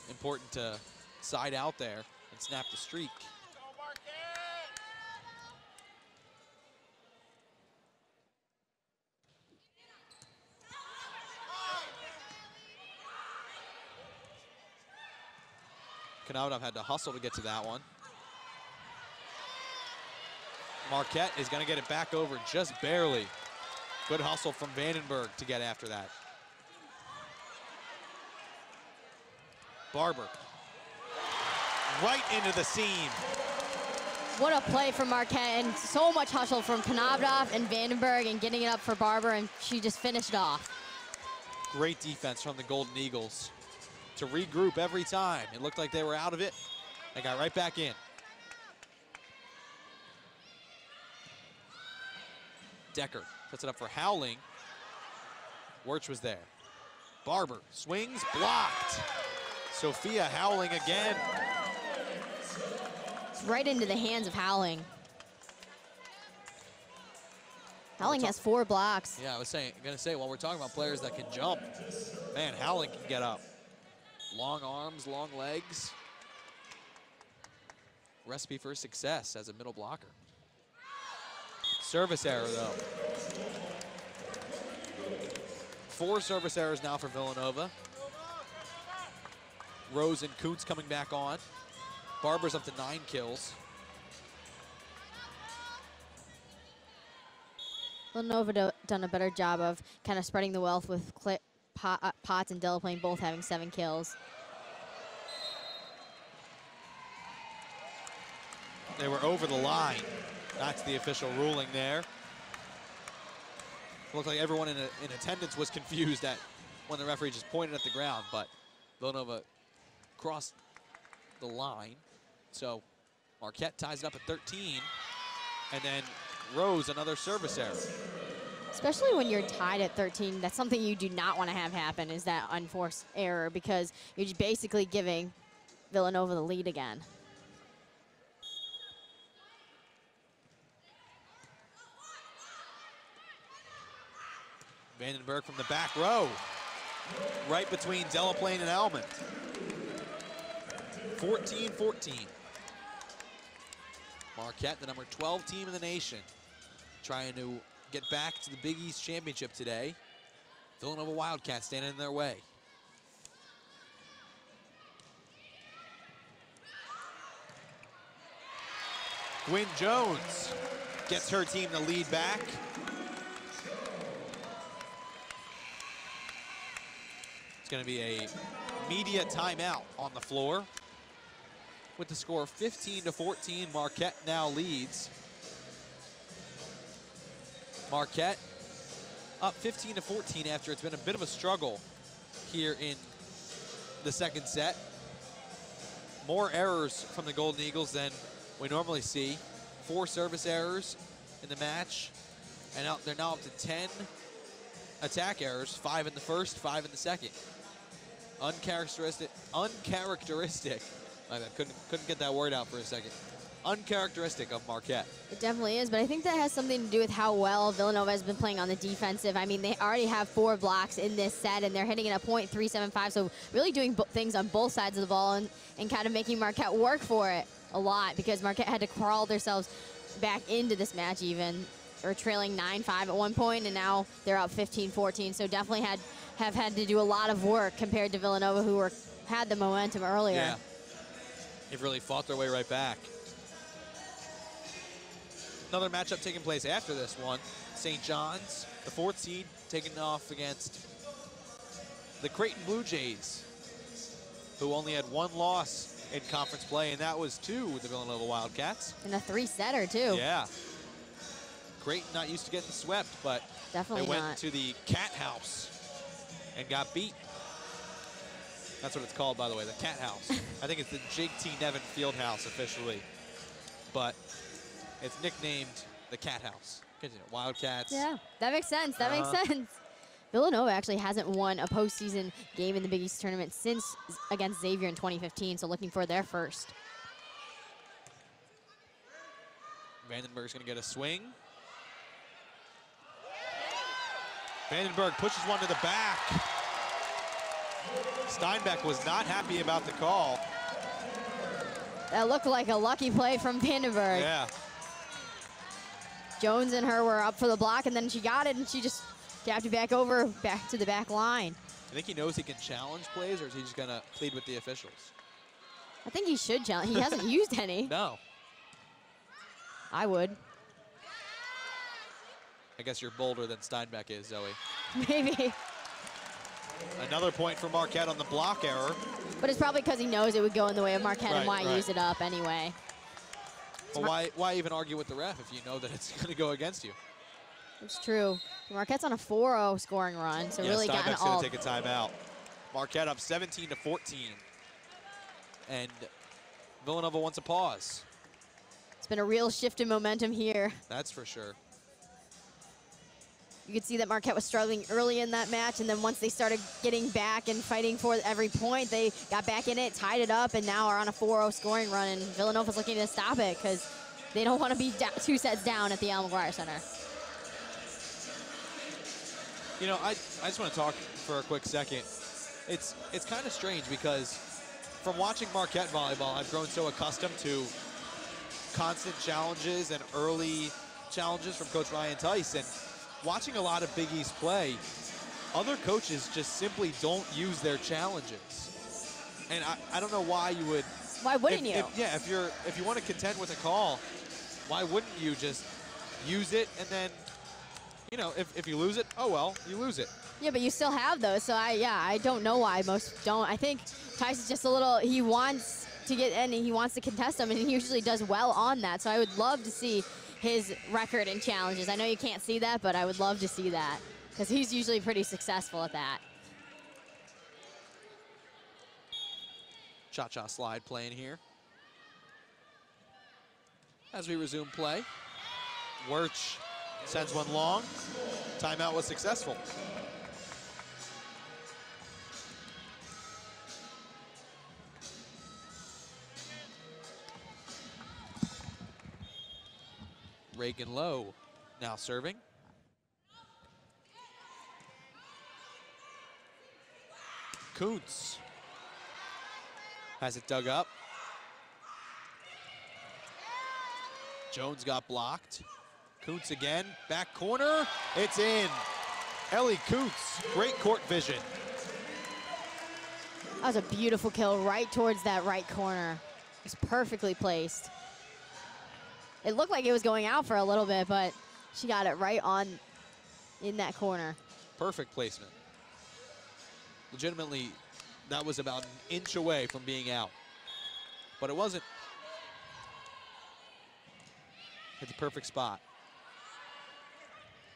Important to side out there and snap the streak. Konovodoff had to hustle to get to that one. Marquette is going to get it back over just barely. Good hustle from Vandenberg to get after that. Barber. Right into the seam. What a play from Marquette, and so much hustle from Konovodoff and Vandenberg, and getting it up for Barber, and she just finished off. Great defense from the Golden Eagles to regroup every time. It looked like they were out of it. They got right back in. Decker sets it up for Howling. Werch was there. Barber swings, blocked. Sophia Howling again. It's right into the hands of Howling. Howling has four blocks. Yeah, I was saying, gonna say while we're talking about players that can jump, man, Howling can get up. Long arms, long legs. Recipe for success as a middle blocker. Service error though. Four service errors now for Villanova. Rose and Kuntz coming back on. Barber's up to nine kills. Villanova do, done a better job of kind of spreading the wealth with Cl Pot, uh, Potts and Delaplane both having seven kills. They were over the line. That's the official ruling there. Looked like everyone in, a, in attendance was confused at when the referee just pointed at the ground, but Villanova crossed the line. So Marquette ties it up at 13. And then Rose, another service error. Especially when you're tied at 13, that's something you do not want to have happen is that unforced error because you're just basically giving Villanova the lead again. Vandenberg from the back row. Right between Delaplane and Almond. 14-14. Marquette, the number 12 team in the nation, trying to get back to the Big East Championship today. Villanova Wildcats standing in their way. Gwyn Jones gets her team the lead back. Going to be a media timeout on the floor. With the score 15 to 14, Marquette now leads. Marquette up 15 to 14 after it's been a bit of a struggle here in the second set. More errors from the Golden Eagles than we normally see. Four service errors in the match, and they're now up to 10 attack errors, five in the first, five in the second. Uncharacteristic, uncharacteristic. I couldn't couldn't get that word out for a second. Uncharacteristic of Marquette. It definitely is, but I think that has something to do with how well Villanova has been playing on the defensive. I mean, they already have four blocks in this set, and they're hitting it at .375, so really doing things on both sides of the ball and, and kind of making Marquette work for it a lot because Marquette had to crawl themselves back into this match even, or trailing 9-5 at one point, and now they're up 15-14, so definitely had have had to do a lot of work compared to Villanova, who were had the momentum earlier. Yeah. They've really fought their way right back. Another matchup taking place after this one. St. John's, the fourth seed, taking off against the Creighton Blue Jays, who only had one loss in conference play, and that was to the Villanova Wildcats. And a three-setter, too. Yeah. Creighton not used to getting swept, but Definitely they went not. to the Cat House and got beat. That's what it's called, by the way, the Cat House. (laughs) I think it's the Jake T. Nevin Field House officially, but it's nicknamed the Cat House. Continue. Wildcats. Yeah, that makes sense. That Uh-huh. makes sense. Villanova actually hasn't won a postseason game in the Big East tournament since against Xavier in 2015, so looking for their first. Vandenberg's going to get a swing. Vandenberg pushes one to the back. Steinbach was not happy about the call. That looked like a lucky play from Vandenberg. Yeah. Jones and her were up for the block, and then she got it, and she just tapped it back over, back to the back line. I think he knows he can challenge plays, or is he just going to plead with the officials? I think he should challenge. He hasn't (laughs) used any. No. I would. I guess you're bolder than Steinbach is, Zoe. (laughs) Maybe. Another point for Marquette on the block error. But it's probably because he knows it would go in the way of Marquette Right, and why right. use it up anyway. But why, why even argue with the ref if you know that it's (laughs) going to go against you? It's true. Marquette's on a 4-0 scoring run, so yeah, really gotten Steinbach's all. going to take a timeout. Marquette up 17 to 14. And Villanova wants a pause. It's been a real shift in momentum here. That's for sure. You could see that Marquette was struggling early in that match, and then once they started getting back and fighting for every point, they got back in it, tied it up, and now are on a 4-0 scoring run, and Villanova's looking to stop it because they don't want to be two sets down at the Al McGuire Center. You know, I, I just want to talk for a quick second. It's, it's kind of strange because from watching Marquette volleyball, I've grown so accustomed to constant challenges and early challenges from Coach Ryan Theis. And watching a lot of Big East play, other coaches just simply don't use their challenges. And I, I don't know why you would. Why wouldn't if, you? If, yeah, if you're if you want to contend with a call, why wouldn't you just use it and then, you know, if, if you lose it, oh well, you lose it. Yeah, but you still have those. So I, yeah, I don't know why most don't. I think is just a little. He wants to get in, and he wants to contest them, and he usually does well on that. So I would love to see his record in challenges. I know you can't see that, but I would love to see that because he's usually pretty successful at that. Cha-cha slide playing here. As we resume play, Werch sends one long. Timeout was successful. Reagan Lowe now serving. Kuntz has it dug up. Jones got blocked. Kuntz again, back corner, it's in. Ellie Kuntz, great court vision. That was a beautiful kill right towards that right corner. It's perfectly placed. It looked like it was going out for a little bit, but she got it right on in that corner. Perfect placement. Legitimately, that was about an inch away from being out. But it wasn't. Hit the perfect spot.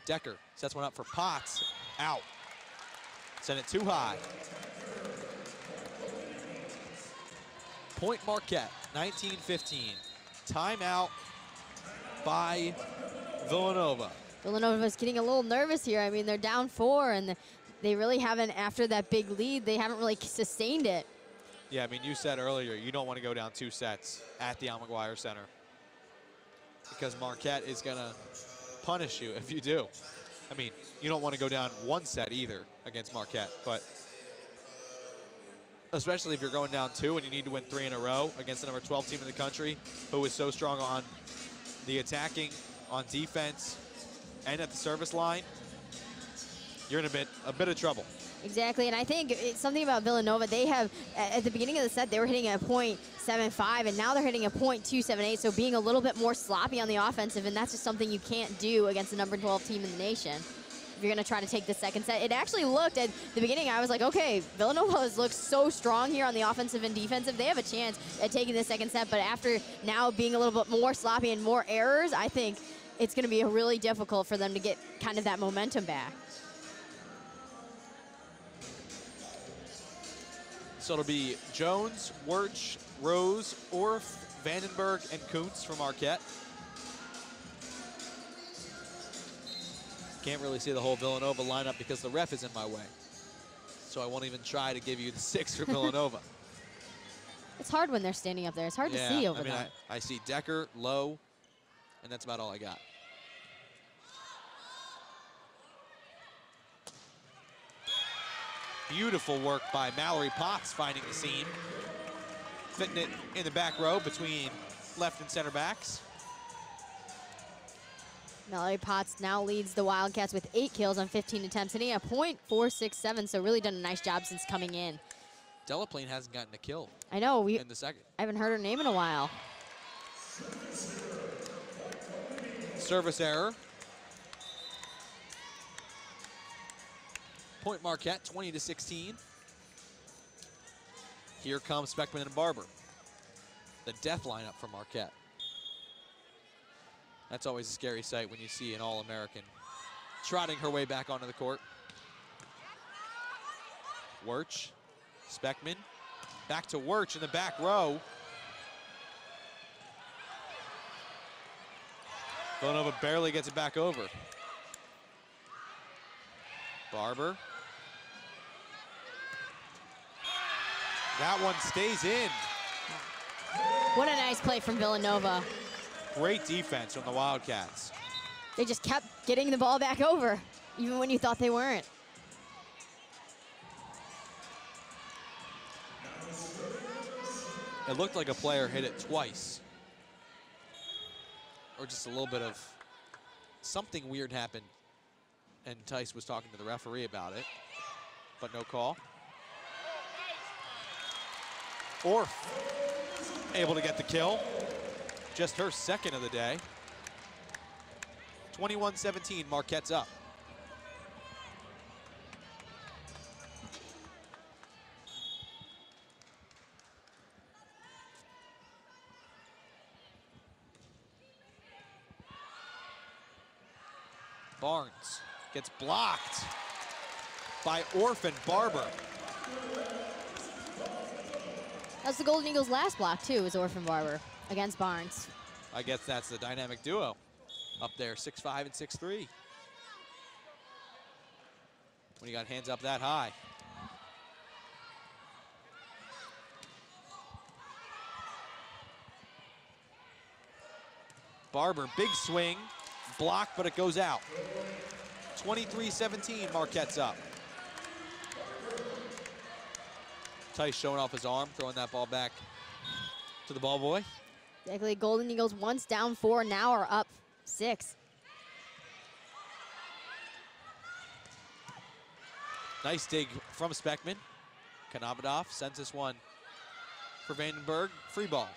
Decker sets one up for Potts. Out. Sent it too high. Point Marquette, 19-15. Timeout by Villanova. Villanova Villanova's getting a little nervous here. I mean, they're down four, and they really haven't, after that big lead, they haven't really sustained it. Yeah, I mean, you said earlier you don't want to go down two sets at the Al McGuire Center because Marquette is going to punish you if you do. I mean, you don't want to go down one set either against Marquette, but especially if you're going down two and you need to win three in a row against the number 12 team in the country who is so strong on the attacking, on defense, and at the service line, you're in a bit a bit of trouble. Exactly, and I think it's something about Villanova. They have, at the beginning of the set, they were hitting a .75, and now they're hitting a .278, so being a little bit more sloppy on the offensive, and that's just something you can't do against the number 12 team in the nation. You're going to try to take the second set. It actually looked, at the beginning, I was like, okay, Villanova has looked so strong here on the offensive and defensive. They have a chance at taking the second set, but after now being a little bit more sloppy and more errors, I think it's going to be really difficult for them to get kind of that momentum back. So it'll be Jones, Werch, Rose, Orff, Vandenberg, and Kuntz from Marquette. Can't really see the whole Villanova lineup because the ref is in my way. So I won't even try to give you the (laughs) six for Villanova. It's hard when they're standing up there. It's hard yeah, to see over I mean, them. I, I see Decker, Lowe, and that's about all I got. Beautiful work by Mallory Potts finding the seam. Fitting it in the back row between left and center backs. Mallory Potts now leads the Wildcats with eight kills on 15 attempts, and he had a .467, so really done a nice job since coming in. Delaplane hasn't gotten a kill I know, we in the second. I haven't heard her name in a while. Service error. Point Marquette, 20 to 16. Here comes Speckman and Barber. The death lineup for Marquette. That's always a scary sight when you see an All-American trotting her way back onto the court. Werch, Speckman, back to Werch in the back row. Villanova barely gets it back over. Barber. That one stays in. What a nice play from Villanova. Great defense from the Wildcats. They just kept getting the ball back over, even when you thought they weren't. It looked like a player hit it twice. Or just a little bit of something weird happened. And Theis was talking to the referee about it, but no call. Orff able to get the kill. Just her second of the day. 21-17, Marquette's up. Barnes gets blocked by Orff and Barber. That's the Golden Eagles' last block, too, is Orff and Barber against Barnes. I guess that's the dynamic duo up there, 6'5 and 6'3. When you got hands up that high. Barber, big swing, block, but it goes out. 23-17, Marquette's up. Theis showing off his arm, throwing that ball back to the ball boy. Exactly. Golden Eagles once down four, now are up six. Nice dig from Speckman. Konovodoff sends this one for Vandenberg. Free ball.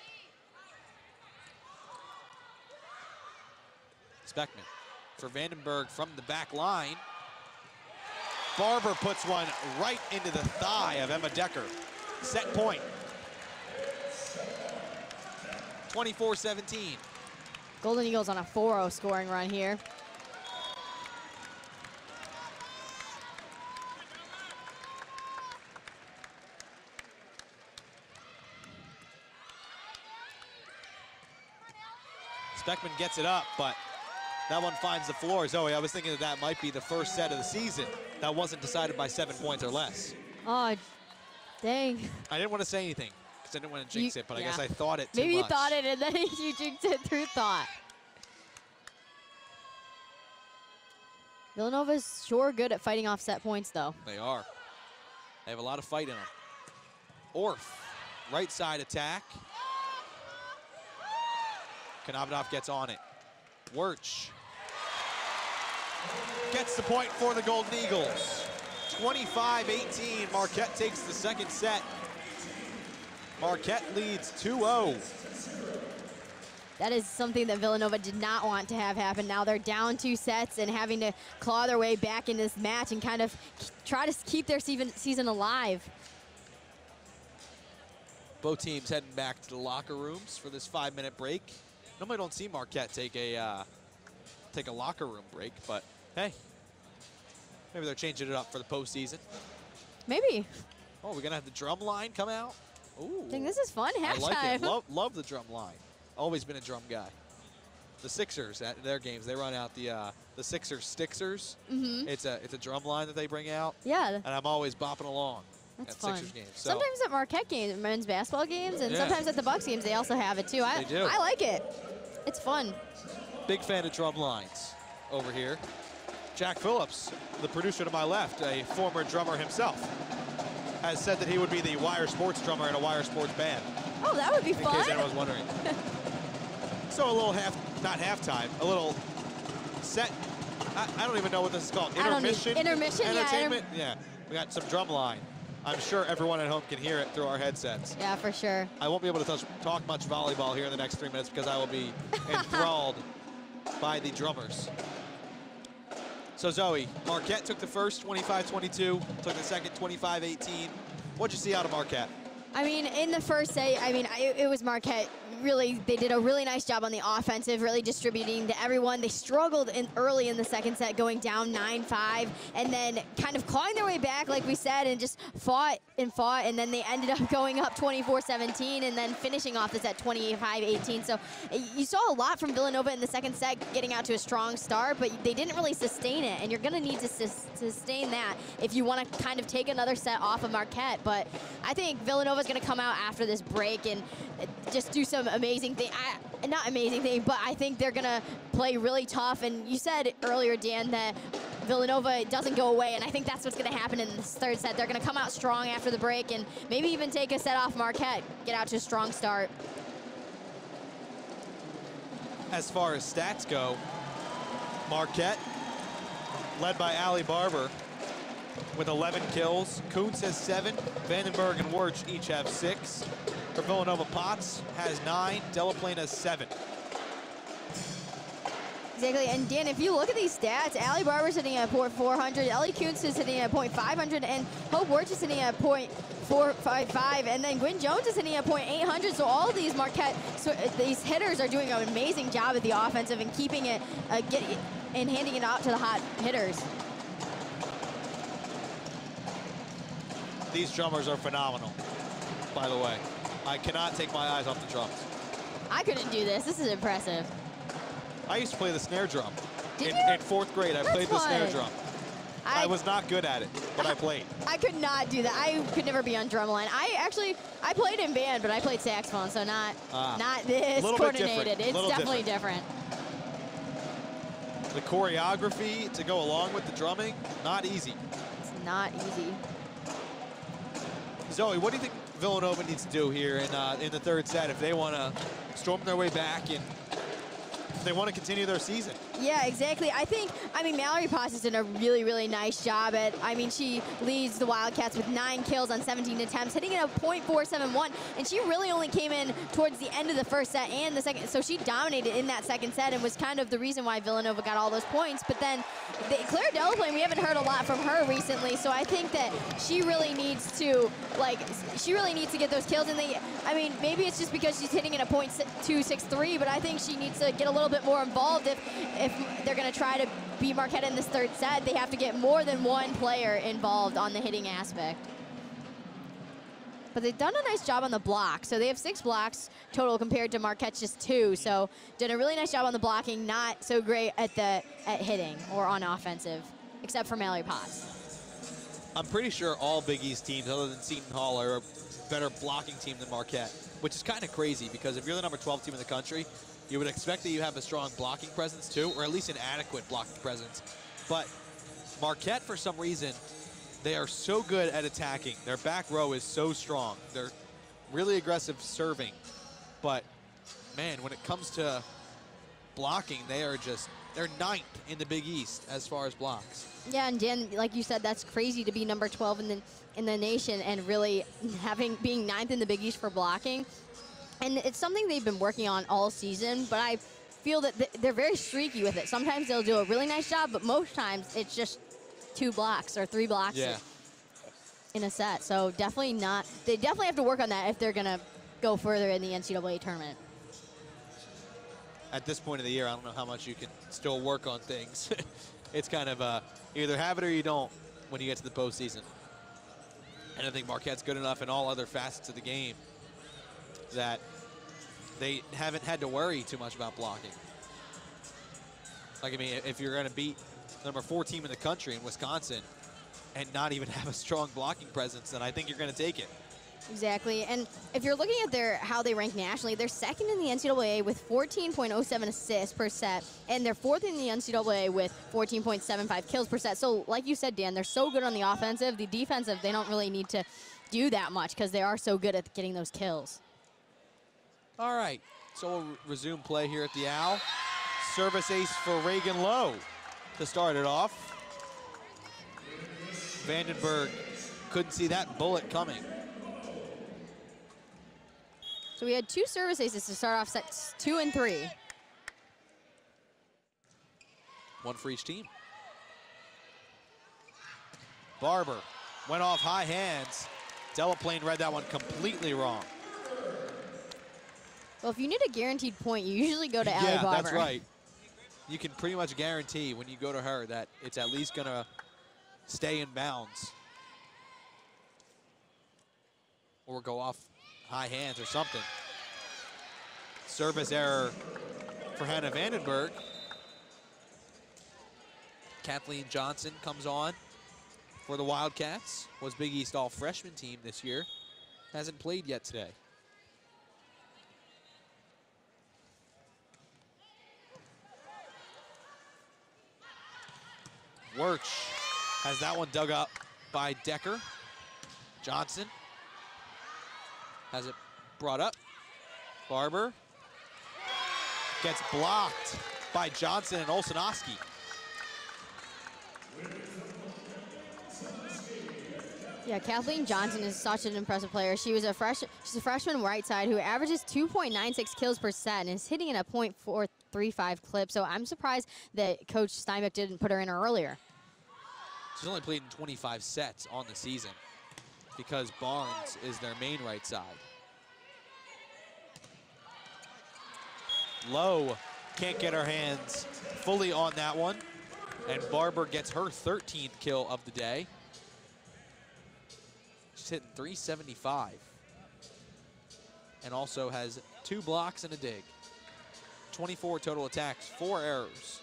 Speckman for Vandenberg from the back line. Barber puts one right into the thigh of Emma Decker. Set point. 24-17. Golden Eagles on a 4-0 scoring run here. Speckman gets it up, but that one finds the floor. Zoe, I was thinking that that might be the first set of the season that wasn't decided by seven points or less. Oh, dang. I didn't want to say anything because I didn't want to jinx You- it, but I guess I thought it too Maybe you thought it and then (laughs) you jinxed it through thought. Villanova's sure good at fighting off set points, though. They are. They have a lot of fight in them. Orff, right side attack. Konovodoff gets on it. Werch gets the point for the Golden Eagles. 25-18, Marquette takes the second set. Marquette leads oh. 2-0. That is something that Villanova did not want to have happen. Now they're down two sets and having to claw their way back in this match and kind of try to keep their season, season alive. Both teams heading back to the locker rooms for this five-minute break. Normally don't see Marquette take a uh, take a locker room break, but hey, maybe they're changing it up for the postseason. Maybe. Oh, we're gonna have the drum line come out. Ooh, I think this is fun. I like it. Love, love the drum line. Always been a drum guy. The Sixers at their games, they run out the uh, the Sixers Stixers. hmm It's a it's a drum line that they bring out, Yeah, and I'm always bopping along that's at fun. Sixers games. So Sometimes at Marquette games, men's basketball games, and Yeah. sometimes at the Bucks games, they also have it too. I, They do. I like it. It's fun. Big fan of drum lines over here. Jack Phillips, the producer to my left, a former drummer himself, has said that he would be the Wire Sports drummer in a Wire Sports band, Oh, that would be in fun. case anyone was wondering. (laughs) so a little half, not halftime, a little set. I, I don't even know what this is called. I don't need- Intermission. intermission, yeah, inter- Entertainment. Yeah, we got some drum line. I'm sure everyone at home can hear it through our headsets. Yeah, for sure. I won't be able to touch, talk much volleyball here in the next three minutes because I will be (laughs) enthralled by the drummers. So Zoe, Marquette took the first 25-22, took the second 25-18. What'd you see out of Marquette? I mean, in the first set, I mean, I, it was Marquette. Really, they did a really nice job on the offensive, really distributing to everyone. They struggled in early in the second set, going down 9-5, and then kind of clawing their way back, like we said, and just fought and fought, and then they ended up (laughs) going up 24-17, and then finishing off the set 28-5-18. So you saw a lot from Villanova in the second set, getting out to a strong start, but they didn't really sustain it, and you're going to need to sus sustain that if you want to kind of take another set off of Marquette. But I think Villanova's going to come out after this break and uh, just do some amazing thing. I, not amazing thing, but I think they're going to play really tough. And you said earlier, Dan, that Villanova doesn't go away, and I think that's what's going to happen in this third set. They're going to come out strong after the break and maybe even take a set off Marquette, get out to a strong start. As far as stats go, Marquette, led by Allie Barber, with 11 kills. Kuntz has seven. Vandenberg and Werch each have six. For Villanova, Potts has nine. Delaplane has seven. Exactly, and Dan, if you look at these stats, Allie Barber's hitting at point 400, Ellie Kuntz is hitting at point 500, and Hope Werch is hitting at point 455, and then Gwyn Jones is hitting at point 800. So all these Marquette, so uh, these hitters are doing an amazing job at the offensive and keeping it, uh, get, and handing it out to the hot hitters. These drummers are phenomenal, by the way. I cannot take my eyes off the drums. I couldn't do this. This is impressive. I used to play the snare drum. Did in, you? in fourth grade, I That's played the snare fun. drum. I, was not good at it, but I played. I could not do that. I could never be on drumline. I actually, I played in band, but I played saxophone, so not, Ah. not this coordinated. It's definitely different. The choreography to go along with the drumming, not easy. It's not easy. Zoe, what do you think Villanova needs to do here in uh, in the third set if they want to storm their way back and they want to continue their season? Yeah, exactly. I think, I mean, Mallory Potts has done a really, really nice job at, I mean, she leads the Wildcats with nine kills on 17 attempts, hitting it a .471, and she really only came in towards the end of the first set and the second, so she dominated in that second set and was kind of the reason why Villanova got all those points, but then the, Claire Delaplane, we haven't heard a lot from her recently, so I think that she really needs to, like, she really needs to get those kills, and they, I mean, maybe it's just because she's hitting it a .263, but I think she needs to get a little bit more involved if, if they're going to try to beat Marquette in this third set. They have to get more than one player involved on the hitting aspect. But they've done a nice job on the block. So they have six blocks total compared to Marquette's just two. So did a really nice job on the blocking, not so great at the at hitting or on offensive, except for Mallory Potts. I'm pretty sure all Big East teams, other than Seton Hall, are a better blocking team than Marquette, which is kind of crazy because if you're the number 12 team in the country, you would expect that you have a strong blocking presence too, or at least an adequate blocking presence. But Marquette, for some reason, they are so good at attacking. Their back row is so strong. They're really aggressive serving. But man, when it comes to blocking, they are just, they're ninth in the Big East as far as blocks. Yeah, and Dan, like you said, that's crazy to be number 12 in the in the nation and really having being ninth in the Big East for blocking. And it's something they've been working on all season, but I feel that they're very streaky with it. Sometimes they'll do a really nice job, but most times it's just two blocks or three blocks Yeah. in a set. So definitely not. They definitely have to work on that if they're gonna go further in the NCAA tournament. at this point of the year, I don't know how much you can still work on things. (laughs) it's kind of uh, either have it or you don't when you get to the postseason. And I think Marquette's good enough in all other facets of the game that they haven't had to worry too much about blocking. Like, I mean, if you're going to beat the number four team in the country in Wisconsin and not even (laughs) have a strong blocking presence, then I think you're going to take it. Exactly, and if you're looking at their how they rank nationally, they're second in the NCAA with 14.07 assists per set, and they're fourth in the NCAA with 14.75 kills per set. So, like you said, Dan, they're so good on the offensive. The defensive, they don't really need to do that much because they are so good at getting those kills. All right, so we'll resume play here at the Owl. Service ace for Reagan Lowe to start it off. Vandenberg couldn't see that bullet coming. So we had two service aces to start off sets two and three. One for each team. Barber went off high hands, Delaplane read that one completely wrong. Well, if you need a guaranteed point, you usually go to Allie yeah, Barber. that's right. You can pretty much guarantee when you go to her that it's at least going to stay in bounds. Or go off high hands or something. Service error for Hannah Vandenberg. Kathleen Johnson comes on for the Wildcats. Was Big East all freshman team this year. Hasn't played yet today. Werch has that one dug up by Decker. Johnson has it brought up. Barber gets blocked by Johnson and Olsonowski. Yeah, Kathleen Johnson is such an impressive player. She was a fresh, she's a freshman right side who averages 2.96 kills per set and is hitting at a .435 clip. So I'm surprised that Coach Steinbach didn't put her in earlier. She's only played in 25 sets on the season because Barnes is their main right side. Lowe can't get her hands fully on that one. And Barber gets her 13th kill of the day. She's hitting 375. And also has two blocks and a dig. 24 total attacks, four errors.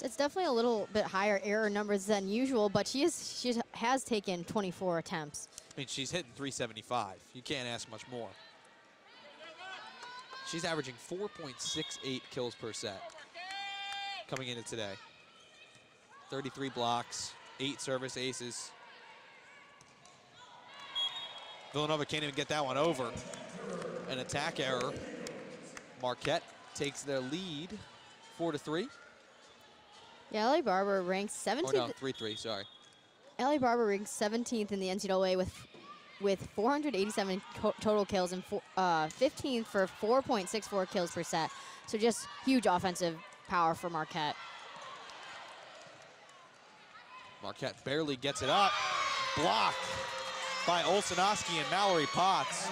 It's definitely a little bit higher error numbers than usual, but she is she has taken 24 attempts. I mean, she's hitting 375. You can't ask much more. She's averaging 4.68 kills per set coming into today. 33 blocks, eight service aces. Villanova can't even get that one over. An attack error. Marquette takes their lead, four to three. Yeah, Ellie Barber ranks 17th. Oh no, three three. Sorry. Ellie Barber ranks 17th in the NCAA with with 487 co- total kills and four, uh, 15th for 4.64 kills per set. So just huge offensive power for Marquette. Marquette barely gets it up. Blocked by Olsonowski and Mallory Potts.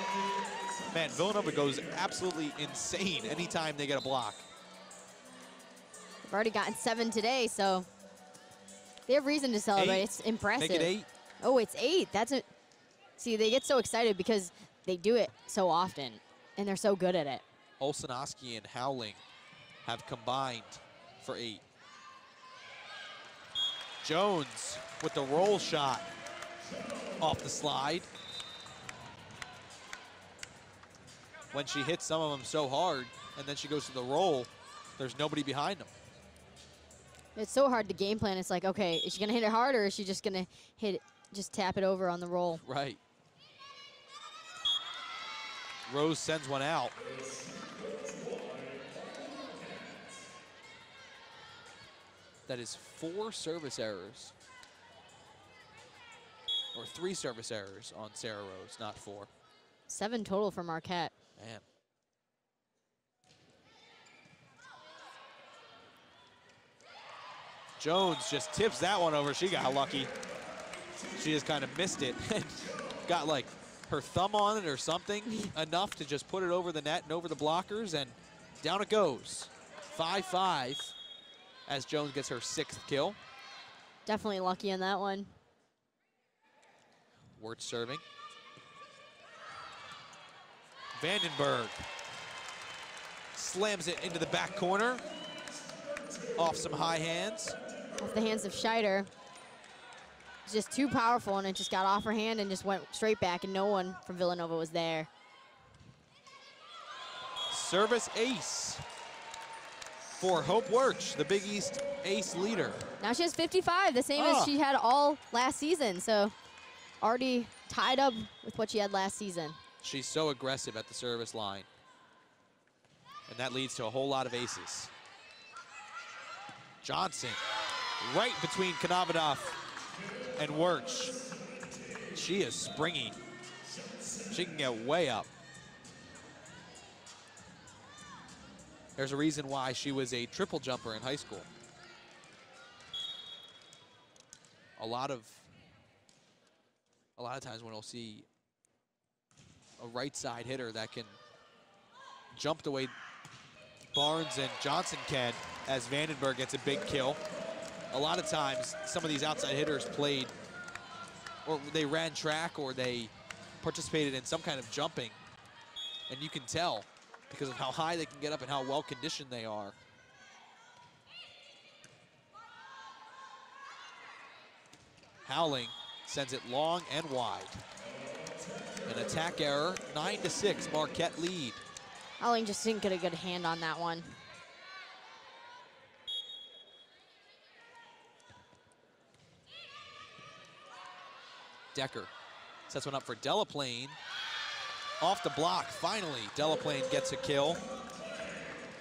Man, Villanova goes absolutely insane anytime they get a block. They've already gotten seven today, so they have reason to celebrate. Eight. It's impressive. Make it eight. Oh, it's eight. That's a. See, they get so excited because they do it so often, and they're so good at it. Olsonowski and Howling have combined for eight. Jones with the roll shot off the slide. When she hits some of them so hard, and then she goes to the roll, there's nobody behind them. It's so hard to game plan. It's like, okay, is she gonna hit it hard, or is she just gonna hit, it, just tap it over on the roll? (laughs) Right. Rose sends one out. That is four service errors. Or three service errors on Sarah Rose, not four. Seven total for Marquette. Man. Jones just tips that one over. She got lucky. She just kind of missed it (laughs) and got like her thumb on it or something (laughs) enough to just put it over the net and over the blockers and down it goes. 5-5 as Jones gets her sixth kill. Definitely lucky in that one. Werch serving. Vandenberg slams it into the back corner. Off some high hands. Off the hands of Scheider. It's just too powerful, and it just got off her hand and just went straight back, and no one from Villanova was there. Service ace for Hope Werch, the Big East ace leader. Now she has 55, the same Ah. as she had all last season. So already tied up with what she had last season. She's so aggressive at the service line. And that leads to a whole lot of aces. Johnson, right between Konovodoff and Werch. She is springy. She can get way up. There's a reason why she was a triple jumper in high school. A lot of a lot of times when we'll see a right side hitter that can jump the way Barnes and Johnson can as Vandenberg gets a big kill. A lot of times, some of these outside hitters played, or they ran track, or they participated in some kind of jumping. And you can tell because of how high they can get up and how well conditioned they are. Howling sends it long and wide. An attack error, nine to six, Marquette lead. Howling just didn't get a good hand on that one. Decker sets one up for Delaplane. Off the block, finally, Delaplane gets a kill.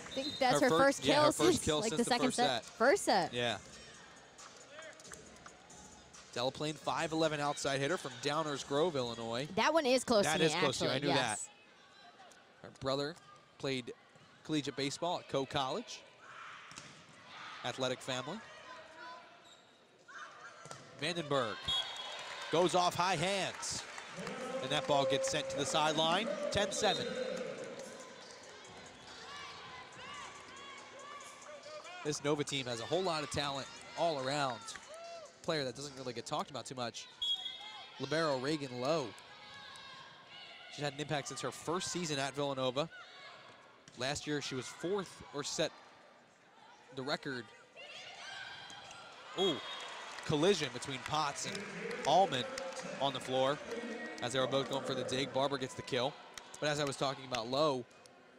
I think that's Her her, fir- first yeah, kill her first since kill like since the the second first set. set. First set. Yeah. Delaplane, 5'11 outside hitter from Downers Grove, Illinois. That one is close That to me, is close to you. I knew yes. Her brother played collegiate baseball at Coe College. Athletic family. Vandenberg goes off high hands. And that ball gets sent to the sideline. 10-7. This Nova team has a whole lot of talent all around. Player that doesn't really get talked about too much. Libero Reagan Lowe. She's had an impact since her first season at Villanova. Last year, she was fourth or set the record. Oh, collision between Potts and Allman on the floor as they were both going for the dig. Barber gets the kill. But as I was talking about Lowe,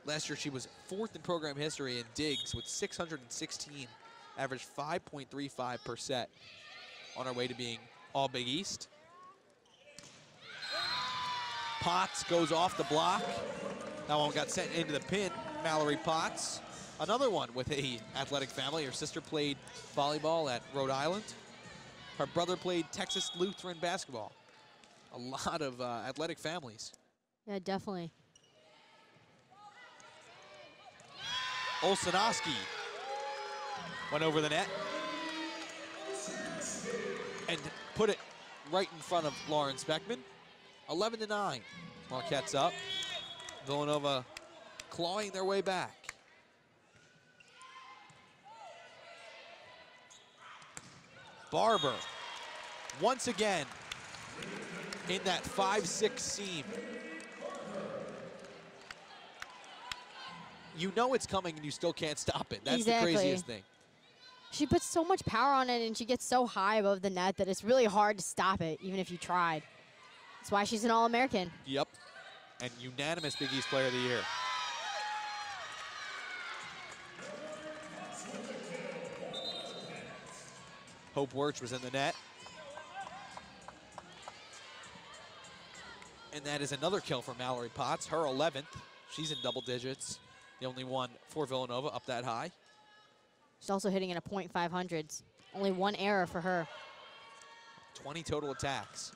last year she was fourth in program history in digs with 616, averaged 5.35 per set on our way to being all Big East. Potts goes off the block. That one got sent into the pin. Mallory Potts, another one with a athletic family. Her sister played volleyball at Rhode Island. Her brother played Texas Lutheran basketball. A lot of uh, athletic families. Yeah, definitely. Olsonowski went over the net and put it right in front of Lauren Speckman. 11 to 9. Marquette's up. Villanova clawing their way back. Barber once again in that 5-6 seam. You know it's coming and you still can't stop it. That's Exactly. the craziest thing. She puts so much power on it and she gets so high above the net that it's really hard to stop it, even if you tried. That's why she's an All-American. Yep. And unanimous Big East Player of the Year. Hope Werch was in the net. And that is another kill for Mallory Potts, her 11th. She's in double digits. The only one for Villanova up that high. She's also hitting in a .500s. Only one error for her. 20 total attacks.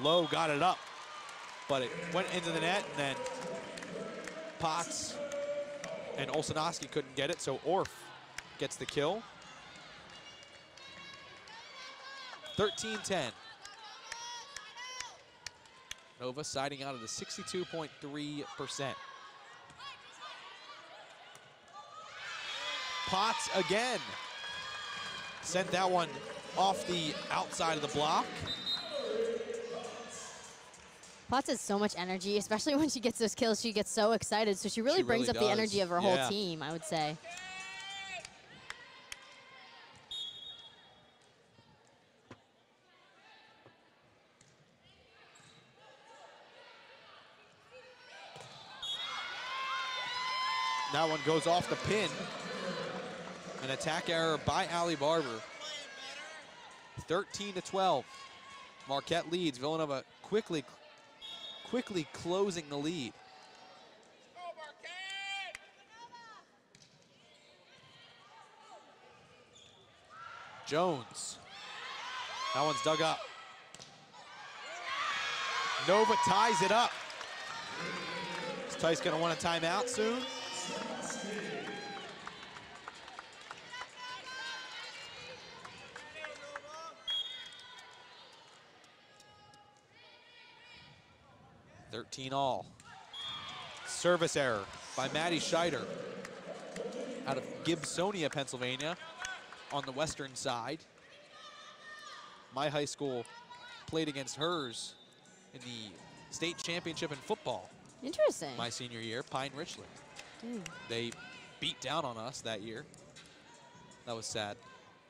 Lowe got it up, but it went into the net, and then Potts and Olsonowski couldn't get it, so Orff gets the kill. 13-10. Nova siding out of the 62.3%. Potts again. Sent that one off the outside of the block. Potts has so much energy, especially (laughs) when she gets those kills. She gets so excited, so she really She brings really up the energy of her Yeah. whole team, I would say. One goes off the pin. An attack error by Allie Barber. 13 to 12. Marquette leads. Villanova quickly, quickly closing the lead. Jones. That one's dug up. Nova ties it up. Is Theis gonna want a timeout soon? 13 all. Service error by Maddie Scheider out of Gibsonia, Pennsylvania on the western side. My high school played against hers in the state championship in football Interesting. my senior year, Pine Richland. They beat down on us that year. That was sad.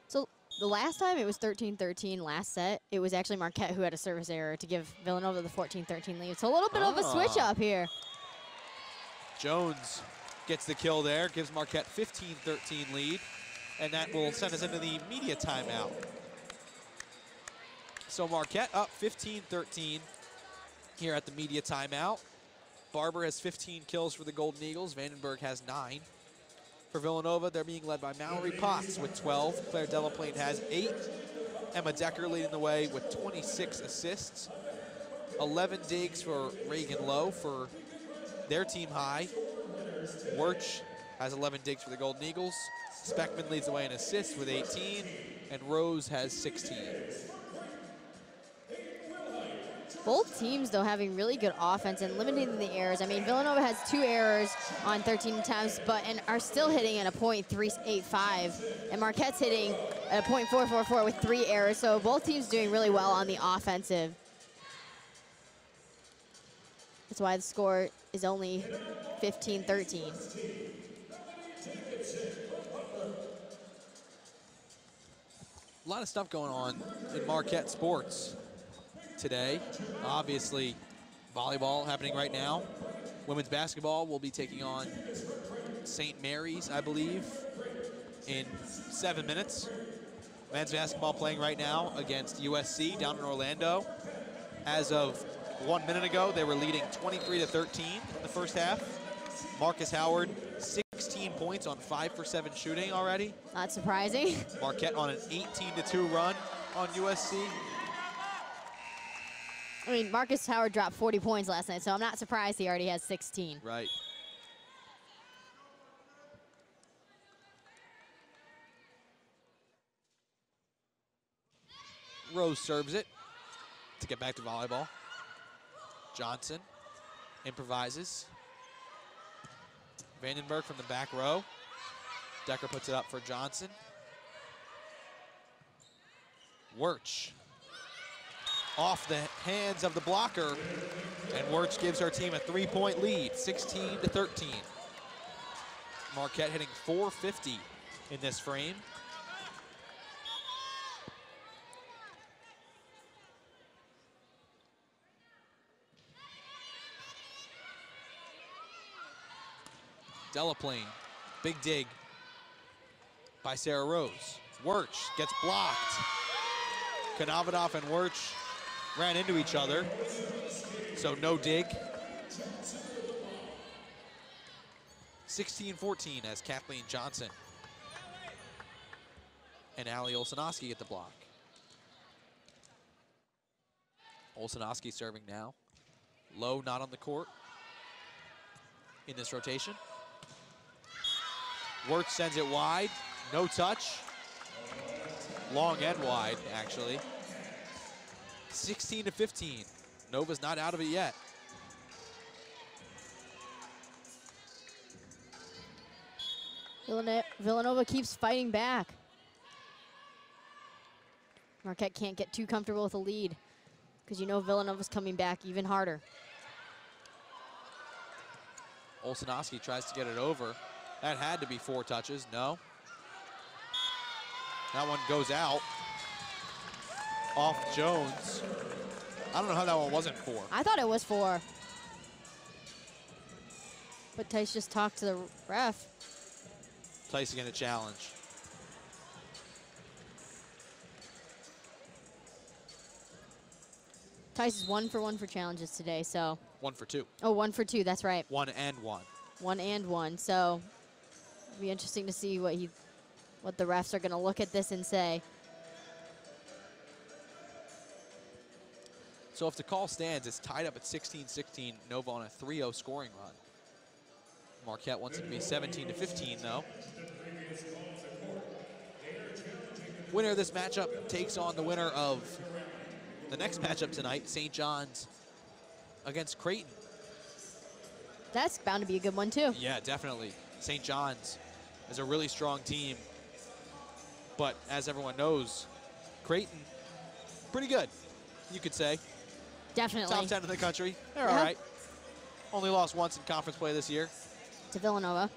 So the last time it was 13-13 last set, it was actually Marquette who had a service error to give Villanova the 14-13 lead. So a little bit of a switch Ah. up here. Jones gets the kill there, gives Marquette 15-13 lead, and that will send us into the media timeout. So Marquette up 15-13 here at the media timeout. Barber has 15 kills for the Golden Eagles. Vandenberg has nine. For Villanova, they're being led by Mallory Potts with 12. Claire Delaplane has eight. Emma Decker leading the way with 26 assists. 11 digs for Reagan Lowe for their team high. Werch has 11 digs for the Golden Eagles. Speckman leads the way in assists with 18, and Rose has 16. Both teams, though, having really good offense and limiting the errors. I mean, Villanova has two errors on 13 attempts, but and are still hitting at a .385, and Marquette's hitting at a .444 with three errors. So both teams doing really well on the offensive. That's why the score is only 15-13. A lot of stuff going on in Marquette sports today. Obviously, volleyball happening right now. Women's basketball will be taking on St. Mary's, I believe, in seven minutes. Men's basketball playing right now against USC down in Orlando. As of one minute ago, they were leading 23 to 13 in the first half. Marcus Howard, 16 points on five for seven shooting already. Not surprising. (laughs) Marquette on an 18 to 2 run on USC. I mean, Marcus Howard dropped 40 points last night, so I'm not surprised he already has 16. Right. Rose serves it to get back to volleyball. Johnson improvises. Vandenberg from the back row. Decker puts it up for Johnson. Werch off the hands of the blocker, and Werch gives our team a three-point lead, 16 to 13. Marquette hitting 450 in this frame. Delaplane, big dig by Sarah Rose. Werch gets blocked. Konovodoff and Werch ran into each other, so no dig. 16-14 as Kathleen Johnson and Allie Olsanoski get the block. Olsanoski serving now. Lowe not on the court in this rotation. Werch sends it wide, no touch. Long and wide, actually. 16 to 15. Nova's not out of it yet. Villanova keeps fighting back. Marquette can't get too comfortable with a lead because you know Villanova's coming back even harder. Olsanoski tries to get it over. That had to be four touches. No. That one goes out. Off Jones. I don't know how that one wasn't four. I thought it was four. But Theis just talked to the ref. Theis again a challenge. Theis is one for one for challenges today, so. One for two. Oh, one for two, that's right. One and one. One and one, so it'll be interesting to see what he, what the refs are going to look at this and say. So if the call stands, it's tied up at 16-16. Nova on a 3-0 scoring run. Marquette wants it to be 17 to 15, though. Winner of this matchup takes on the winner of the next matchup tonight, St. John's against Creighton. That's bound to be a good one, too. Yeah, definitely. St. John's is a really strong team. But as everyone knows, Creighton, pretty good, you could say. Definitely. Top 10 in the country. They're uh-huh. Yeah. all right. Only lost once in conference play this year. To Villanova.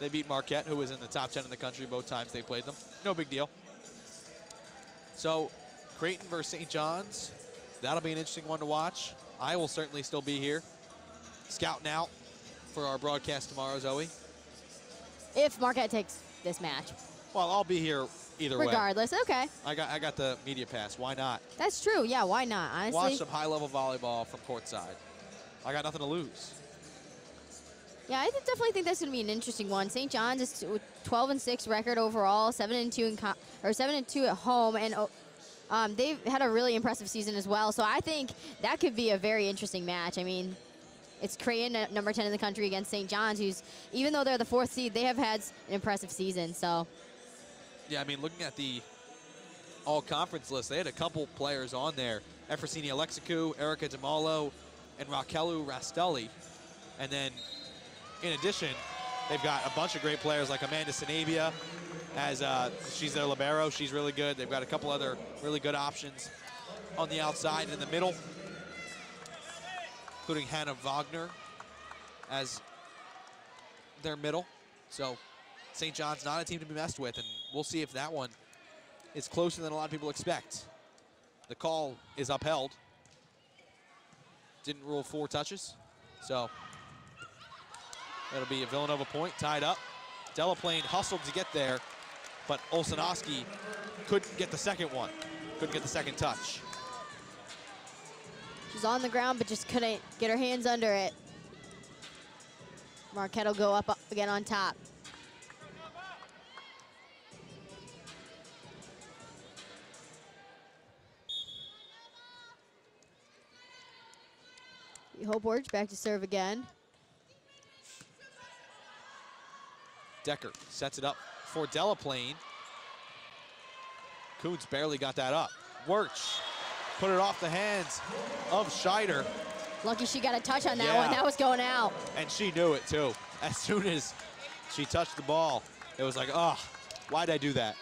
They beat Marquette, who was in the top 10 in the country both times they played them. No big deal. So, Creighton versus St. John's. That'll be an interesting one to watch. I will certainly still be here, scouting out for our broadcast tomorrow, Zoe. If Marquette takes this match. Well, I'll be here either way. Regardless. Okay. I got I got the media pass. Why not? That's true. Yeah, why not? Honestly. Watch some high-level volleyball from courtside. I got nothing to lose. Yeah, I definitely think that's going to be an interesting one. St. John's is 12 and 6 record overall, 7 and 2 in or 7 and 2 at home and oh, um, they've had a really impressive season as well. So I think that could be a very interesting match. I mean, it's Creighton at number 10 in the country against St. John's who's even though they're the 4th seed, they have had an impressive season. So Yeah, I mean, looking at the all-conference list, they had a couple players on there. Efrosini Alexikou, Erica DeMalo, and Raquelu Rastelli. And then, in addition, they've got a bunch of great players like Amanda Sanabia, as uh, she's their libero. She's really good. They've got a couple other really good options on the outside and in the middle, including Hannah Wagner as their middle. So St. John's not a team to be messed with, and we'll see if that one is closer than a lot of people expect. The call is upheld. Didn't rule four touches, so that'll be a Villanova point, tied up. Delaplane hustled to get there, but Olsonowski couldn't get the second one, couldn't get the second touch. she's on the ground but just couldn't get her hands under it. Marquette will go up again on top. Hope Werch back to serve again. Decker sets it up for Delaplane. Coons barely got that up. Werch put it off the hands of Scheider, Lucky she got a touch on that Yeah. one. That was going out. and she knew it too. As soon as she touched the ball, it was like, oh, why'd I do that?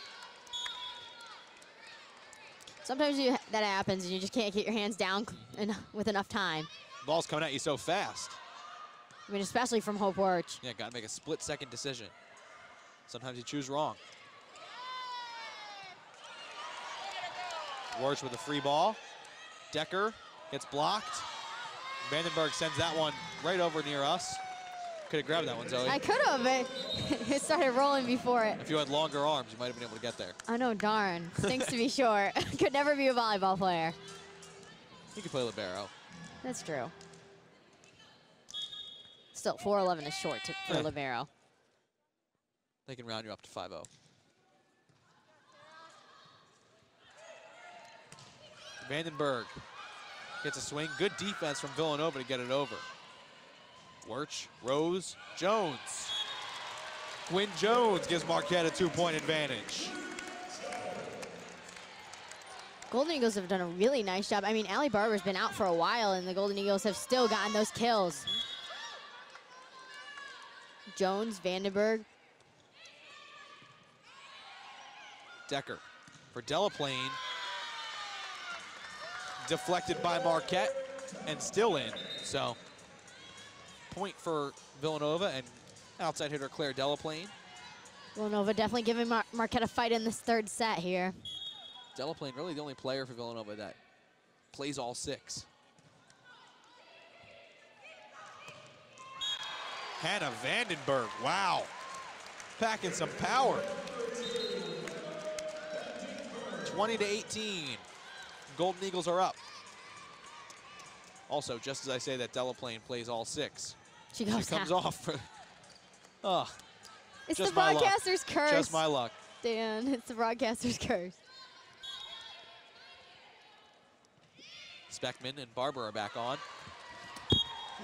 Sometimes you, that happens and you just can't get your hands down en- with enough time. Ball's coming at you so fast. I mean, especially from Hope Werch. Yeah, got to make a split second decision. Sometimes you choose wrong. Werch with a free ball. Decker gets blocked. Vandenberg sends that one right over near us. Could have grabbed that one, Zoe. I could have, but (laughs) it started rolling before it. if you had longer arms, you might have been able to get there. I know, darn. Stinks to be (laughs) short. (laughs) could never be a volleyball player. You could play libero. That's true. Still, 4'11 is short to, for Yeah. Libero. They can round you up to oh. 5-0. Vandenberg gets a swing. Good defense from Villanova to get it over. Werch, Rose, Jones. Quinn Jones gives Marquette a two-point advantage. Golden Eagles have done a really nice job. I mean, Allie Barber's been out for a while, and the Golden Eagles have still gotten those kills. Jones, Vandenberg. Decker for Delaplane. Deflected by Marquette and still in. So point for Villanova and outside hitter Claire Delaplane. Villanova definitely giving Mar- Marquette a fight in this third set here. Delaplane really the only player for Villanova that plays all six. Hannah Vandenberg, wow. Packing some power. 20 to 18. Golden Eagles are up. Also, just as I say that Delaplane plays all six, She she comes down. off for, (laughs) oh, It's just the my luck. broadcaster's curse. just my luck. Dan, it's the broadcaster's (laughs) curse. Speckman and Barber are back on.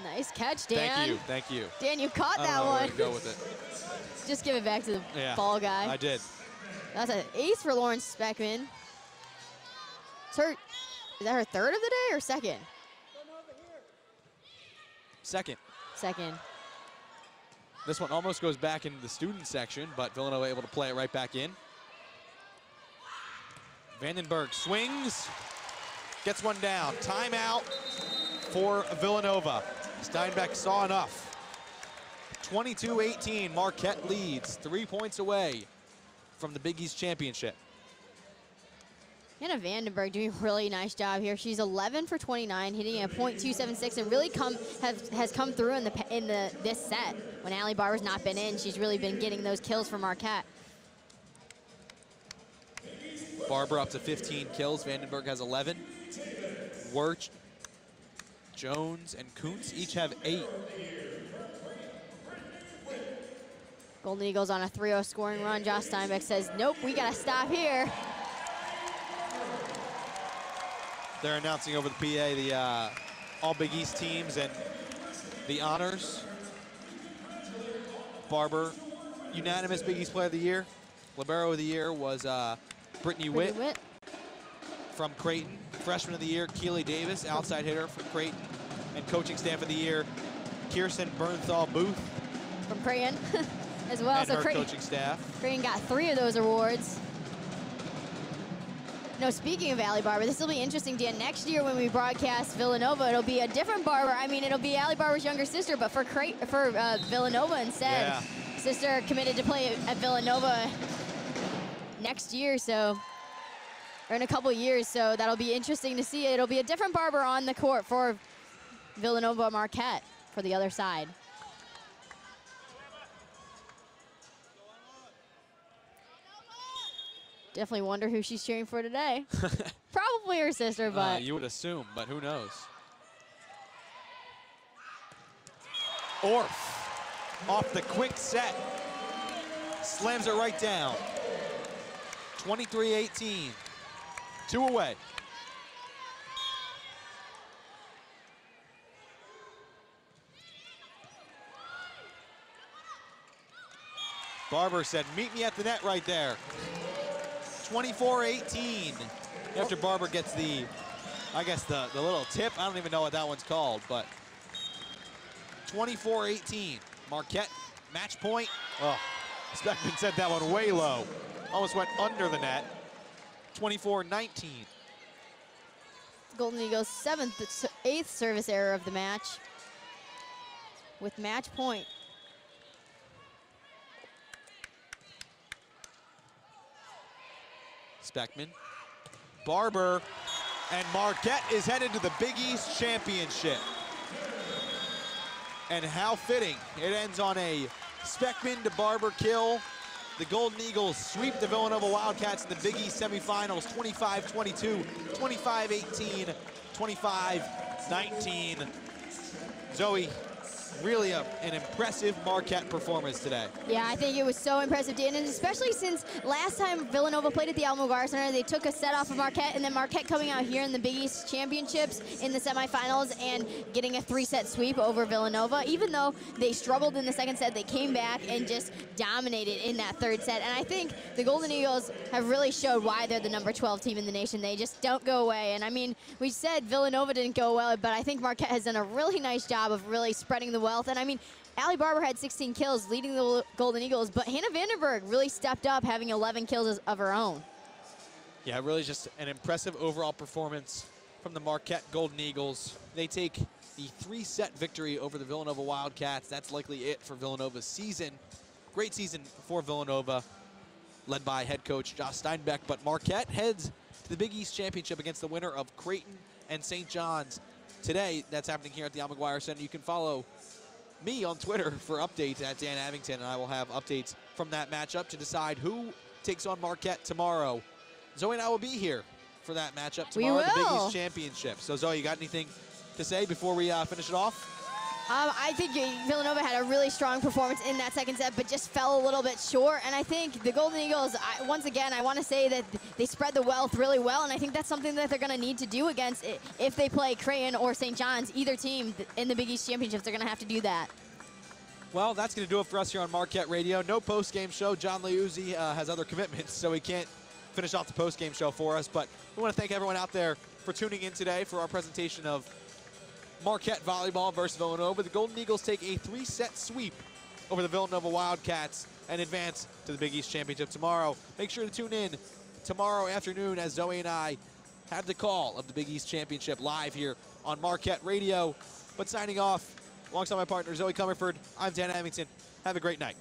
Nice catch, Dan. Thank you, thank you. Dan, you caught that one. to go with it. (laughs) Just give it back to the Yeah, ball guy. I did. That's an ace for Lauren Speckman. It's her, is that her third of the day or second? Second. Second. This one almost goes back into the student section, but Villanova able to play it right back in. Vandenberg swings, gets one down. Timeout for Villanova. Steinbach saw enough. 22-18, Marquette leads, three points away from the Big East Championship. Hannah Vandenberg doing a really nice job here. She's 11 for 29, hitting a .276, and really come have, has come through in the in the this set. When Allie Barber's not been in, she's really been getting those kills for Marquette. Barber up to 15 kills. Vandenberg has 11. Werch, Jones, and Kuntz each have eight. Golden Eagles on a 3-0 scoring run. Josh Steinbach says, nope, we got to stop here. They're announcing over the PA the uh, all Big East teams and the honors. Barber, unanimous Big East Player of the Year. Libero of the Year was uh, Brittany Witt, Witt. From Creighton. Freshman of the Year, Keely Davis, outside hitter from Creighton. And coaching staff of the year, Kirsten Bernthal Booth from Creighton (laughs) as well. and so her Creighton, coaching staff. Creighton got three of those awards. No, speaking of Allie Barber, this will be interesting, Dan. Next year when we broadcast Villanova, it'll be a different Barber. I mean, it'll be Allie Barber's younger sister, but for Cre for uh, Villanova instead. Yeah. Sister committed to play at Villanova next year, so or in a couple years, so that'll be interesting to see. It'll be a different Barber on the court for Villanova Marquette for the other side. Definitely wonder who she's cheering for today. (laughs) Probably her sister, Uh, but you would assume, but who knows? Orff off the quick set. Slams it right down. 23-18. Two away. Barber said, meet me at the net right there. 24-18. After Barber gets the, I guess the, the little tip. I don't even know what that one's called, but 24-18. Marquette match point. Oh, Speckman said that one way low. Almost went under the net. 24-19. Golden Eagles' seventh, eighth service error of the match with match point. Speckman. Barber. And Marquette is headed to the Big East Championship. And how fitting. It ends on a Speckman to Barber kill. The Golden Eagles sweep the Villanova Wildcats in the Big East semifinals 25-22, 25-18, 25-19. Zoe, really a, an impressive Marquette performance today. Yeah, I think it was so impressive, Dan, and especially since last time Villanova played at the Al McGuire Center, they took a set off of Marquette, and then Marquette coming out here in the Big East Championships in the semifinals and getting a three-set sweep over Villanova. Even though they struggled in the second set, they came back and just dominated in that third set. And I think the Golden Eagles have really showed why they're the number 12 team in the nation. They just don't go away. And I mean, we said Villanova didn't go well, but I think Marquette has done a really nice job of really spreading the wealth. And I mean, Allie Barber had 16 kills, leading the Golden Eagles, but Hannah Vandenberg really stepped up, having 11 kills of her own. Yeah, really just an impressive overall performance from the Marquette Golden Eagles. They take the three-set victory over the Villanova Wildcats. That's likely it for Villanova's season. Great season for Villanova, led by head coach Josh Steinbach. But Marquette heads to the Big East Championship against the winner of Creighton and St. John's. Today, that's happening here at the Al McGuire Center. You can follow me on Twitter for updates at Dan Avington, and I will have updates from that matchup to decide who takes on Marquette tomorrow. Zoe and I will be here for that matchup tomorrow, the Big. East Championship. So, Zoe, you got anything to say before we uh, finish it off? Um, I think Villanova had a really strong performance in that second set, but just fell a little bit short. And I think the Golden Eagles, I, once again, I want to say that they spread the wealth really well, and I think that's something that they're going to need to do against it if they play Creighton or St. John's, either team in the Big East Championships. They're going to have to do that. Well, that's going to do it for us here on Marquette Radio. No post-game show. John Liuzzi uh, has other commitments, so he can't finish off the post-game show for us. But we want to thank everyone out there for tuning in today for our presentation of Marquette volleyball versus Villanova. The Golden Eagles take a three-set sweep over the Villanova Wildcats and advance to the Big East Championship tomorrow. Make sure to tune in tomorrow afternoon as Zoe and I have the call of the Big East Championship live here on Marquette Radio. But signing off, alongside my partner Zoe Comerford, I'm Dan Avington. Have a great night.